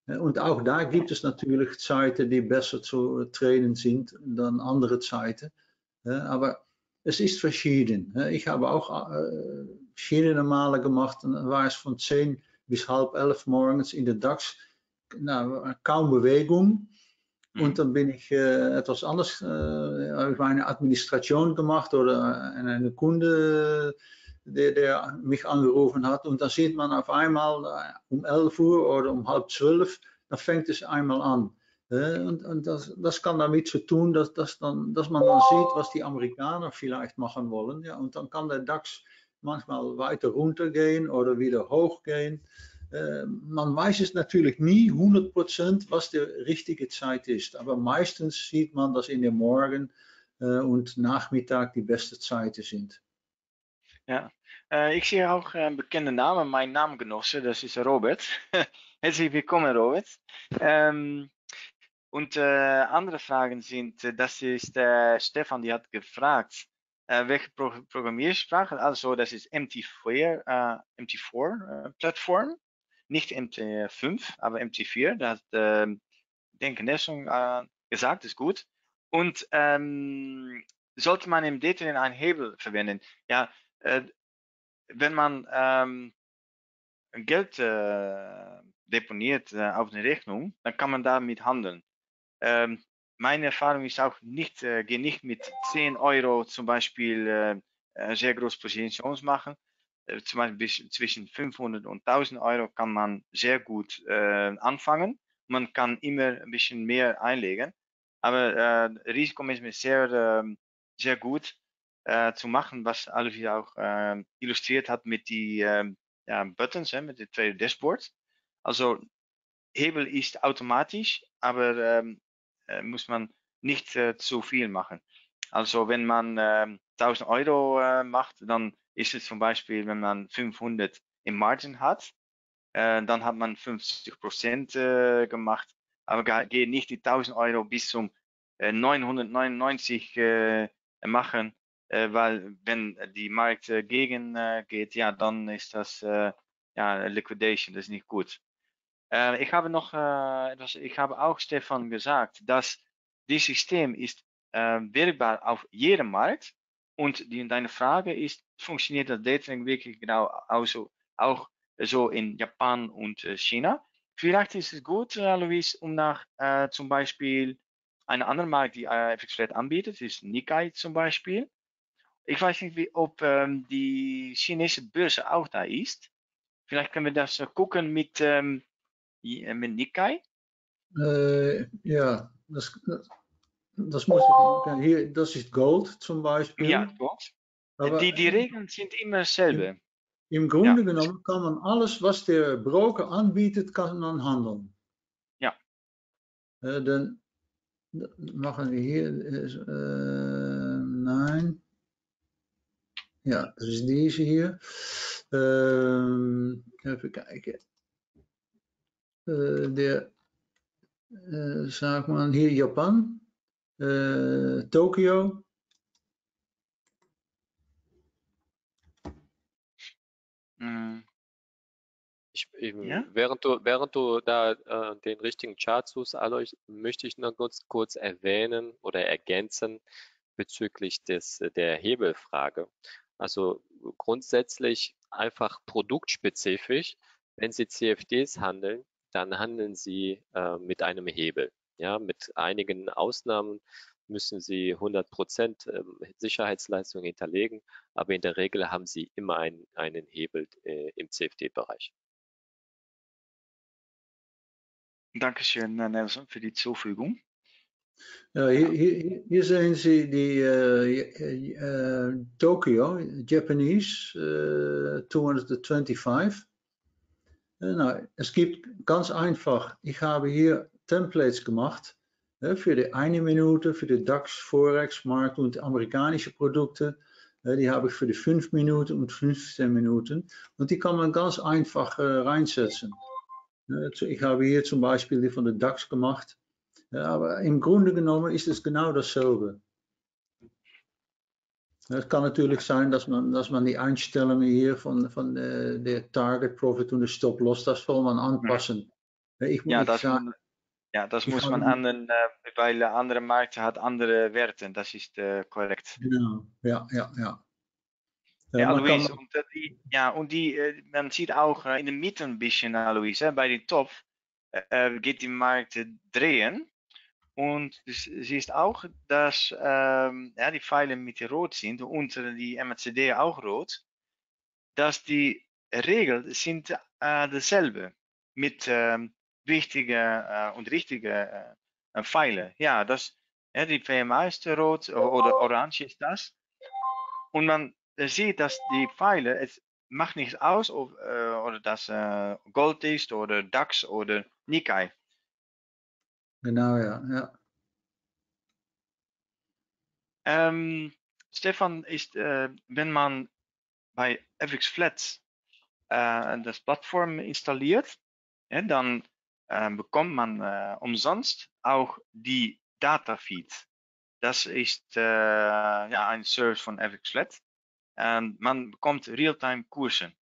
Und auch da gibt es natürlich Zeiten, die besser zu trainen sind dann andere Zeiten. Aber es ist verschieden. Ich habe auch äh, verschiedene Male gemacht, dann war es von 10 bis halb 11 morgens in de DAX nou, kaum Bewegung. Mhm. Und dann bin ich äh, etwas anders, äh, habe ich meine Administration gemacht oder eine Kunde, der, der mich angerufen hat. Und dann sieht man auf einmal äh, um 11 Uhr oder um halb 12, dann fängt es einmal an. Äh, und und das, kann damit zu tun, dass, dann, dass man dann sieht, was die Amerikaner vielleicht machen wollen. Ja, und dann kann der DAX manchmal weiter runtergehen oder wieder hochgehen. Äh, man weiß es natürlich nie 100%, was die richtige Zeit ist. Aber meistens sieht man, dass in der Morgen äh, und Nachmittag die beste Zeiten sind. Äh, ich sehe auch einen bekannten Namen, mein Namengenosse, das ist Robert. [laughs] Herzlich willkommen, Robert. Ähm, und äh, andere Fragen sind, äh, das ist äh, Stefan, die hat gefragt, äh, welche Pro Programmiersprache, also das ist MT4, äh, MT4 äh, Plattform, nicht MT5, aber MT4, das hat, äh, ich denke, Nelson äh, gesagt, ist gut. Und ähm, sollte man im Detail einen Hebel verwenden? Ja, äh, wenn man ähm, Geld deponiert auf eine Rechnung, dann kann man damit handeln. Ähm, meine Erfahrung ist auch nicht, äh, geh nicht mit 10 Euro zum Beispiel äh, äh, sehr große Positions machen. zum Beispiel zwischen 500 und 1000 Euro kann man sehr gut äh, anfangen. Man kann immer ein bisschen mehr einlegen, aber äh, Risikomanagement ist sehr, äh, sehr gut äh, zu machen, was Alvi auch äh, illustriert hat mit die äh, ja, Buttons, mit den zwei Dashboards. Also Hebel ist automatisch, aber ähm, äh, muss man nicht äh, zu viel machen. Also wenn man äh, 1000 Euro äh, macht, dann ist es zum Beispiel, wenn man 500 im Margin hat, äh, dann hat man 50 Prozent äh, gemacht, aber geht nicht die 1000 Euro bis zum 999 machen, weil wenn die Markt gegen geht, ja, dann ist das ja, Liquidation, das ist nicht gut. Äh, ich habe noch äh, etwas, ich habe auch Stefan gesagt, dass dieses System ist äh, wirkbar auf jedem Markt und die, deine Frage ist, funktioniert das Dating wirklich genau also, auch so in Japan und äh, China? Vielleicht ist es gut, äh, Luis, um nach äh, zum Beispiel eine andere Markt, die äh, FX anbietet, ist Nikkei zum Beispiel. Ich weiß nicht, wie, ob ähm, die chinesische Börse auch da ist. Vielleicht können wir das gucken mit ähm, mit Nikkei? Äh, ja, das, das muss ich, hier, das ist Gold zum Beispiel. Ja, Gold. Aber die, die Regeln sind immer dasselbe. Im Grunde ja. genommen kann man alles, was der Broker anbietet, kann man handeln. Ja. Äh, dann machen wir hier, äh, nein. Ja, das ist deze hier. Uh, even kijken. Der äh, sagt man hier Japan, äh, Tokio. Mhm. Ich, ja? während, du, während du da äh, den richtigen Chart suchst, Alois, möchte ich noch kurz, kurz erwähnen oder ergänzen bezüglich des, der Hebelfrage. Also grundsätzlich einfach produktspezifisch, wenn Sie CFDs handeln, dann handeln Sie äh, mit einem Hebel. Ja, mit einigen Ausnahmen müssen Sie 100 Prozent ähm, Sicherheitsleistung hinterlegen, aber in der Regel haben Sie immer einen, einen Hebel äh, im CFD-Bereich. Dankeschön, Nelson, für die Zufügung. Ja, hier, hier, hier, sehen Sie die äh, äh, Tokyo, Japanese, äh, 225. Nou, es gibt ganz einfach, ich habe hier Templates gemacht für die eine Minute, für die DAX, Forex, Markt und amerikanische Produkte. Die habe ich für die 5 Minuten und 15 Minuten. Und die kann man ganz einfach reinsetzen. Ich habe hier zum Beispiel die von der DAX gemacht. Aber im Grunde genommen ist es genau dasselbe. Het kan natuurlijk zijn dat man, dat man die Einstellungen hier van, van de, de Target Profit und de Stop Loss, das soll man anpassen. Ja, ich, ja, das, sagen, ja, das muss man an den, äh, weil andere Märkte hat andere Werte, das ist äh, korrekt. Genau, ja, ja, ja. Ja, Luis, kann... und die, ja, und die, man sieht auch in der Mitte ein bisschen, Luis, bei den Top geht die Markt drehen. Und siehst auch, dass ähm, ja, die Pfeile mit rot sind und die MACD auch rot, dass die Regeln sind äh, dasselbe mit ähm, wichtige äh, und richtige äh, Pfeile. Ja, das, ja, die PMA ist rot oder orange ist das. Und man sieht, dass die Pfeile, es macht nichts aus, ob, äh, oder das äh, Gold ist oder DAX oder Nikkei. Genau, ja. ja. Ähm, Stefan, ist, äh, wenn man bei FX Flat äh, das Plattform installiert, ja, dann äh, bekommt man äh, umsonst auch die Data Feed. Das ist äh, ja, ein Service von FX Flat. Und man bekommt Realtime Kursen.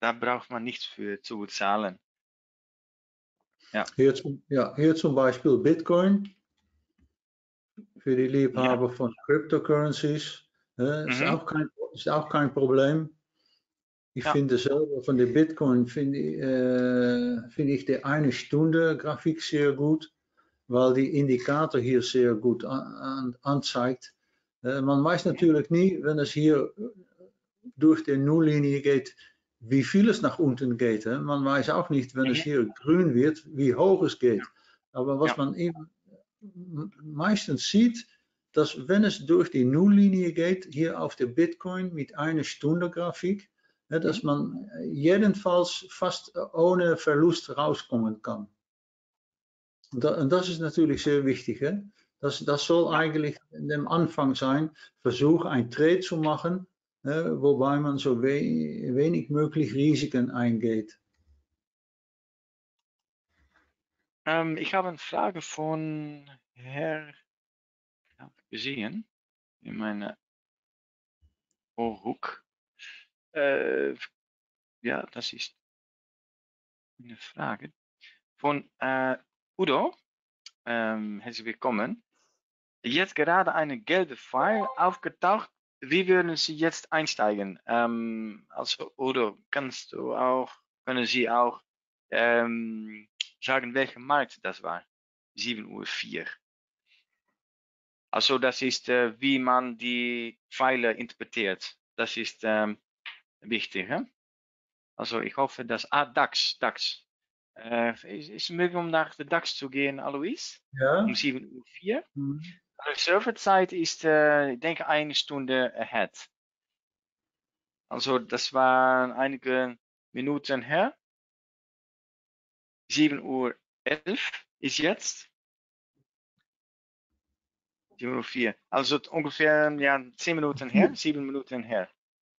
Da braucht man nichts für zu bezahlen. Ja. Hier, zum, ja, hier zum Beispiel Bitcoin. Für die Liebhaber ja. von Cryptocurrencies. Äh, ist, mhm. auch kein, ist auch kein Problem. Ich ja. finde selber von der Bitcoin, finde äh, find ich die eine Stunde Grafik sehr gut, weil die Indikator hier sehr gut an, an, anzeigt. Äh, man weiß natürlich nie, wenn es hier durch die Nulllinie geht, wie viel es nach unten geht. Hè? Man weiß auch nicht, wenn es hier grün wird, wie hoch es geht. Aber was man eben meistens sieht, dass wenn es durch die Nulllinie geht, hier auf der Bitcoin mit einer Stunde Grafik, hè, dass man jedenfalls fast ohne Verlust rauskommen kann. Und und das ist natürlich sehr wichtig. Hè? Das, das soll eigentlich in dem Anfang sein, Versuch, ein Trade zu machen, äh, wobei man so we wenig möglich Risiken eingeht. Ähm, ich habe eine Frage von Herr gesehen in meiner Ohrhoek. Äh, ja, das ist eine Frage von äh, Udo. Ähm, herzlich willkommen. Jetzt gerade eine gelbe Pfeil aufgetaucht. Wie würden Sie jetzt einsteigen? Ähm, also Udo, kannst du auch, können Sie auch ähm, sagen, welche Markt das war? 7 Uhr 4. Also das ist, äh, wie man die Pfeile interpretiert. Das ist ähm, wichtig. Hè? Also ich hoffe, dass, ah, DAX, DAX. Äh, ist, ist es möglich, um nach der DAX zu gehen, Alois? Ja? Um 7 Uhr 4. Mhm. De serverzeit ist, äh, ich denke, eine Stunde ahead. Also das waren einige Minuten her. 7 Uhr 11 ist jetzt. 7 Uhr 4. Also ungefähr ja, 10 Minuten her, 7 Minuten her.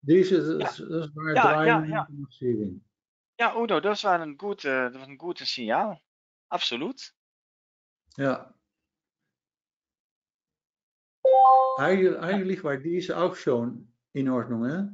Deze, dat, is- dat is Ja, ja, ja. massering. Ja, Udo, das war ein gutes, das war ein gutes Signal. Absolut. Ja. Eigentlich, eigentlich war diese auch schon in Ordnung, hè?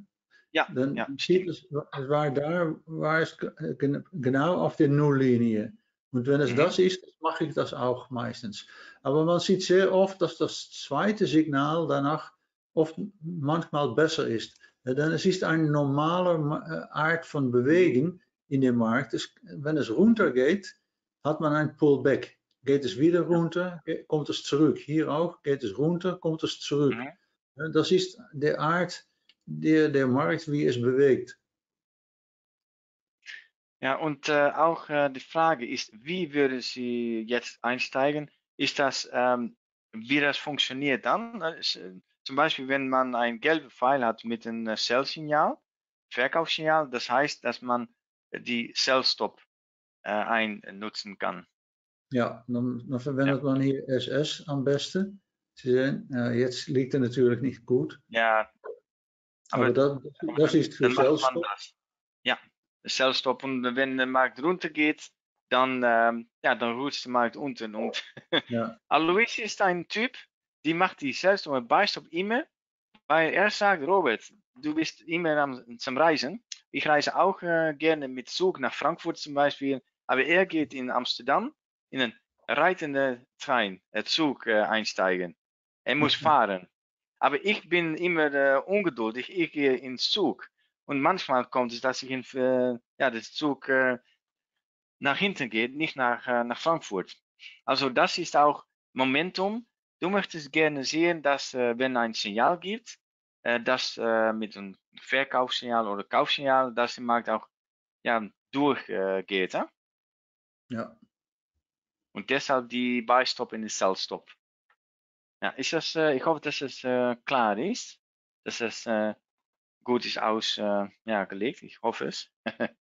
Ja, Dann ja, sieht es, es war da, war es gen- genau auf der Nulllinie. Und wenn es Mhm. das ist, mache ich das auch meistens. Aber man sieht sehr oft, dass das zweite Signal danach oft manchmal besser ist. Ja, Denn es ist eine normale Ma- äh, Art von Bewegung in dem Markt. Es, wenn es runtergeht, hat man ein Pullback. Geht es wieder runter, kommt es zurück. Hier auch, geht es runter, kommt es zurück. Mhm. Das ist der Art der, der Markt, wie es bewegt. Ja, und äh, auch äh, die Frage ist, wie würden Sie jetzt einsteigen? Ist das, ähm, wie das funktioniert dann? Äh, äh, zum Beispiel, wenn man ein gelbes Pfeil hat mit einem Sell-Signal, Verkaufssignal, das heißt, dass man die Sell-Stop einnutzen kann. Ja, dan, dan verwendet man hier SS am besten. Sie sehen, ja, jetzt liegt er natuurlijk niet gut. Ja, Aber, aber das, das ist für das. Ja, Sell-Stop und wenn der Markt runtergeht, dann, ähm, ja, dann rutscht der Markt unten. Und Ja, [laughs] Alois ist ein Typ, die macht die selbst um Beistop immer, weil er sagt, Robert, du bist immer am, zum Reisen. Ich reise auch äh, gerne mit Zug nach Frankfurt zum Beispiel, aber er geht in Amsterdam in einen reitenden Trein, äh, Zug äh, einsteigen. Er muss [laughs] fahren. Aber ich bin immer äh, ungeduldig, ich gehe ins Zug. Und manchmal kommt es, dass ich in, äh, ja, das Zug äh, nach hinten geht, nicht nach, äh, nach Frankfurt. Also das ist auch Momentum. Du möchtest gerne sehen, dass äh, wenn ein Signal gibt, äh, dass äh, mit einem Verkaufssignal oder Kaufsignal, dass der Markt auch ja, durchgeht. Äh, geht, ja. Und deshalb die Buy-Stop in den Sell-Stop. Ja, ist das, äh, ich hoffe, dass es äh, klar ist, dass es äh, gut ist aus, äh, ja, gelegt. Ich hoffe es. [laughs]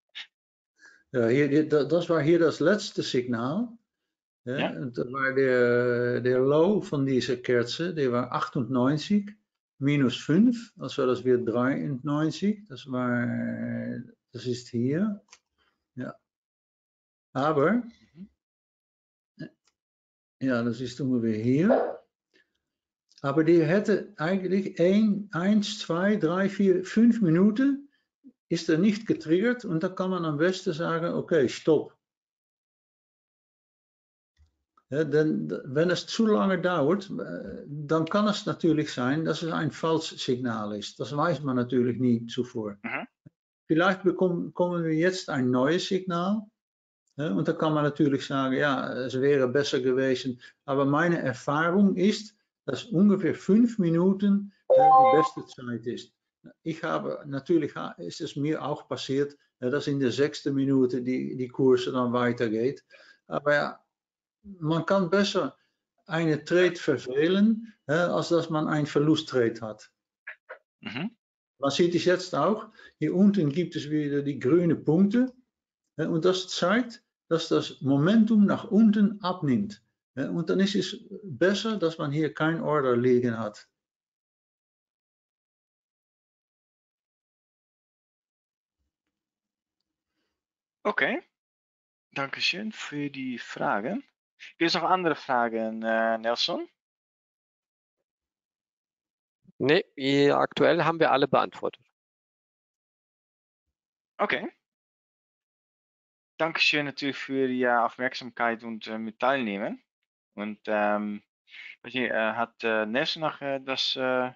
Ja, hier, dat war hier das letzte Signal. Ja, Ja. und da war der, der Low von dieser Kerze, der war 98 minus 5, also das wird 93. Das war, das ist hier. Ja. Aber, ja, das ist ungefähr hier. Aber die hätte eigentlich 1, 2, 3, 4, 5 Minuten ist er nicht getriggert und dann kann man am besten sagen, okay, stopp. Ja, denn wenn es zu lange dauert, äh, dann kann es natürlich sein, dass es ein Falschsignal ist. Das weiß man natürlich nie zuvor. Mhm. Vielleicht bekommen, bekommen wir jetzt ein neues Signal. Ja, und dann kann man natürlich sagen, ja, es wäre besser gewesen. Aber meine Erfahrung ist, dass ungefähr fünf Minuten die beste Zeit ist. Ich habe, natürlich ist es mir auch passiert, dass in der sechsten Minute die, die Kurse dann weitergeht. Aber ja, man kann besser eine Trade verfehlen, als dass man einen Verlusttrade hat. Mhm. Man sieht es jetzt auch, hier unten gibt es wieder die grünen Punkte. Und das zeigt, dass das Momentum nach unten abnimmt. Und dann ist es besser, dass man hier kein Order liegen hat. Okay, Dankeschön für die Fragen. Gibt es noch andere Fragen, äh, Nelson? Nee, aktuell haben wir alle beantwortet. Okay. Dankeschön natürlich für die uh, Aufmerksamkeit und uh, mit Teilnehmen. Je, uh, hat Nelson noch das ja,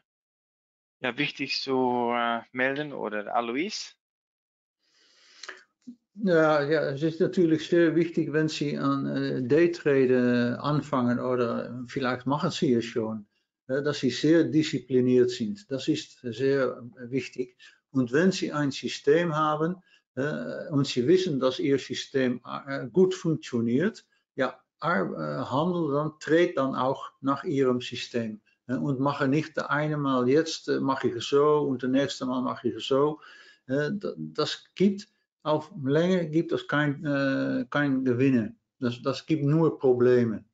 wichtig zu melden oder Alois? Ja, ja, es ist natürlich sehr wichtig, wenn Sie an äh, Daytraden anfangen oder vielleicht machen Sie es schon, äh, dass Sie sehr diszipliniert sind. Das ist sehr wichtig. Und wenn Sie ein System haben äh, und Sie wissen, dass Ihr System äh, gut funktioniert, ja, äh, handel dann, treed dann auch nach Ihrem System. und mache nicht der eine Mal jetzt ich es so und der nächste mache ich es so. das gibt auf Länge gibt kein, äh, kein Gewinnen. Das, das gibt nur Probleme.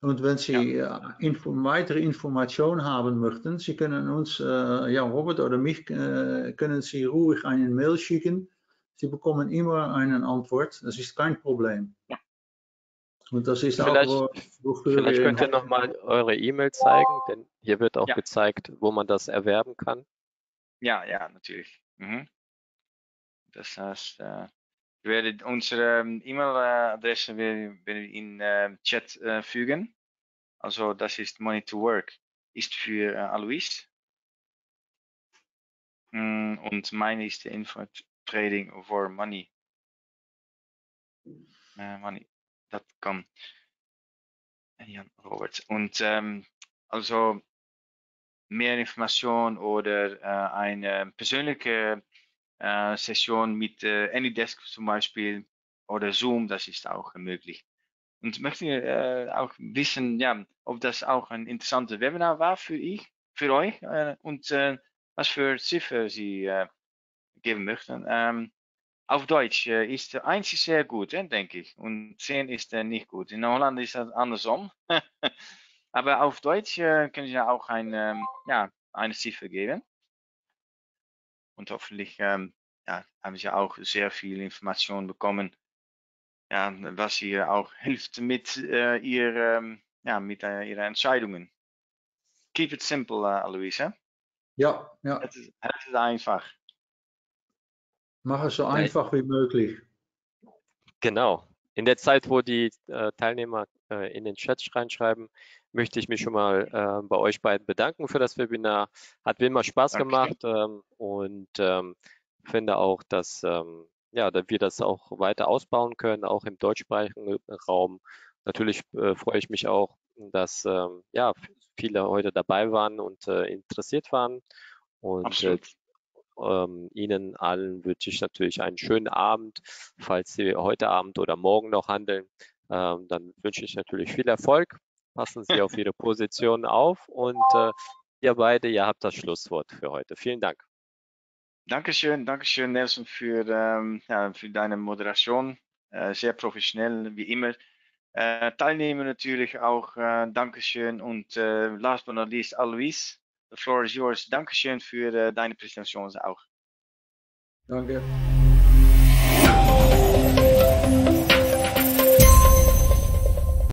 Und wenn Sie ja. äh, info weitere Informationen haben möchten, Sie können uns, äh, ja, Robert oder mich, äh, können Sie ruhig eine Mail schicken. Sie bekommen immer eine Antwort. Das ist kein Problem. Ja. Und das ist vielleicht, auch, Vielleicht könnt ihr nochmal eure E-Mail zeigen, denn hier wird auch ja. gezeigt, wo man das erwerben kann. Ja, ja, natürlich. Mhm. Das heißt, äh, ich werde unsere ähm, E-Mail-Adresse in äh, Chat fügen. Also das ist Money to Work, ist für äh, Alois. Mm, und meine ist die Info Trading for Money. Äh, money.com. Jan Robert. Und ähm, also mehr Information oder äh, eine persönliche äh, Session mit äh, AnyDesk zum Beispiel oder Zoom, das ist auch möglich. Und möchte äh, auch wissen, ja, ob das auch ein interessantes Webinar war für ich, für euch äh, und äh, was für Ziffer Sie äh, geben möchten. Ähm, auf Deutsch äh, ist 1 ist sehr gut, äh, denke ich, und 10 ist äh, nicht gut. In Holland ist das andersrum. [laughs] Aber auf Deutsch äh, können Sie auch ein, ähm, ja, eine Ziffer geben. Und hoffentlich ähm, ja, haben Sie auch sehr viel Information bekommen, ja, was Ihnen auch [laughs] hilft mit, äh, ihr, ähm, ja, mit äh, Ihren Entscheidungen. Keep it simple, uh, Alois. Ja, ja. Het is, het is einfach. Mach es so einfach wie möglich. Genau. In der Zeit, wo die äh, Teilnehmer äh, in den Chat reinschreiben, möchte ich mich schon mal äh, bei euch beiden bedanken für das Webinar. Hat wie immer Spaß Danke. gemacht ähm, und ähm, finde auch, dass ähm, ja, wir das auch weiter ausbauen können, auch im deutschsprachigen Raum. Natürlich äh, freue ich mich auch, dass ähm, ja, viele heute dabei waren und äh, interessiert waren. Und äh, ähm, Ihnen allen wünsche ich natürlich einen schönen Abend. Falls Sie heute Abend oder morgen noch handeln, ähm, dann wünsche ich natürlich viel Erfolg Passen Sie auf Ihre Position auf und äh, ihr beide, ihr habt das Schlusswort für heute. Vielen Dank. Dankeschön, Dankeschön Nelson für, ähm, ja, für deine Moderation. Äh, sehr professionell wie immer. Äh, Teilnehmer natürlich auch, äh, Dankeschön und äh, last but not least Alois, the floor is yours. Dankeschön für äh, deine Präsentation auch. Danke.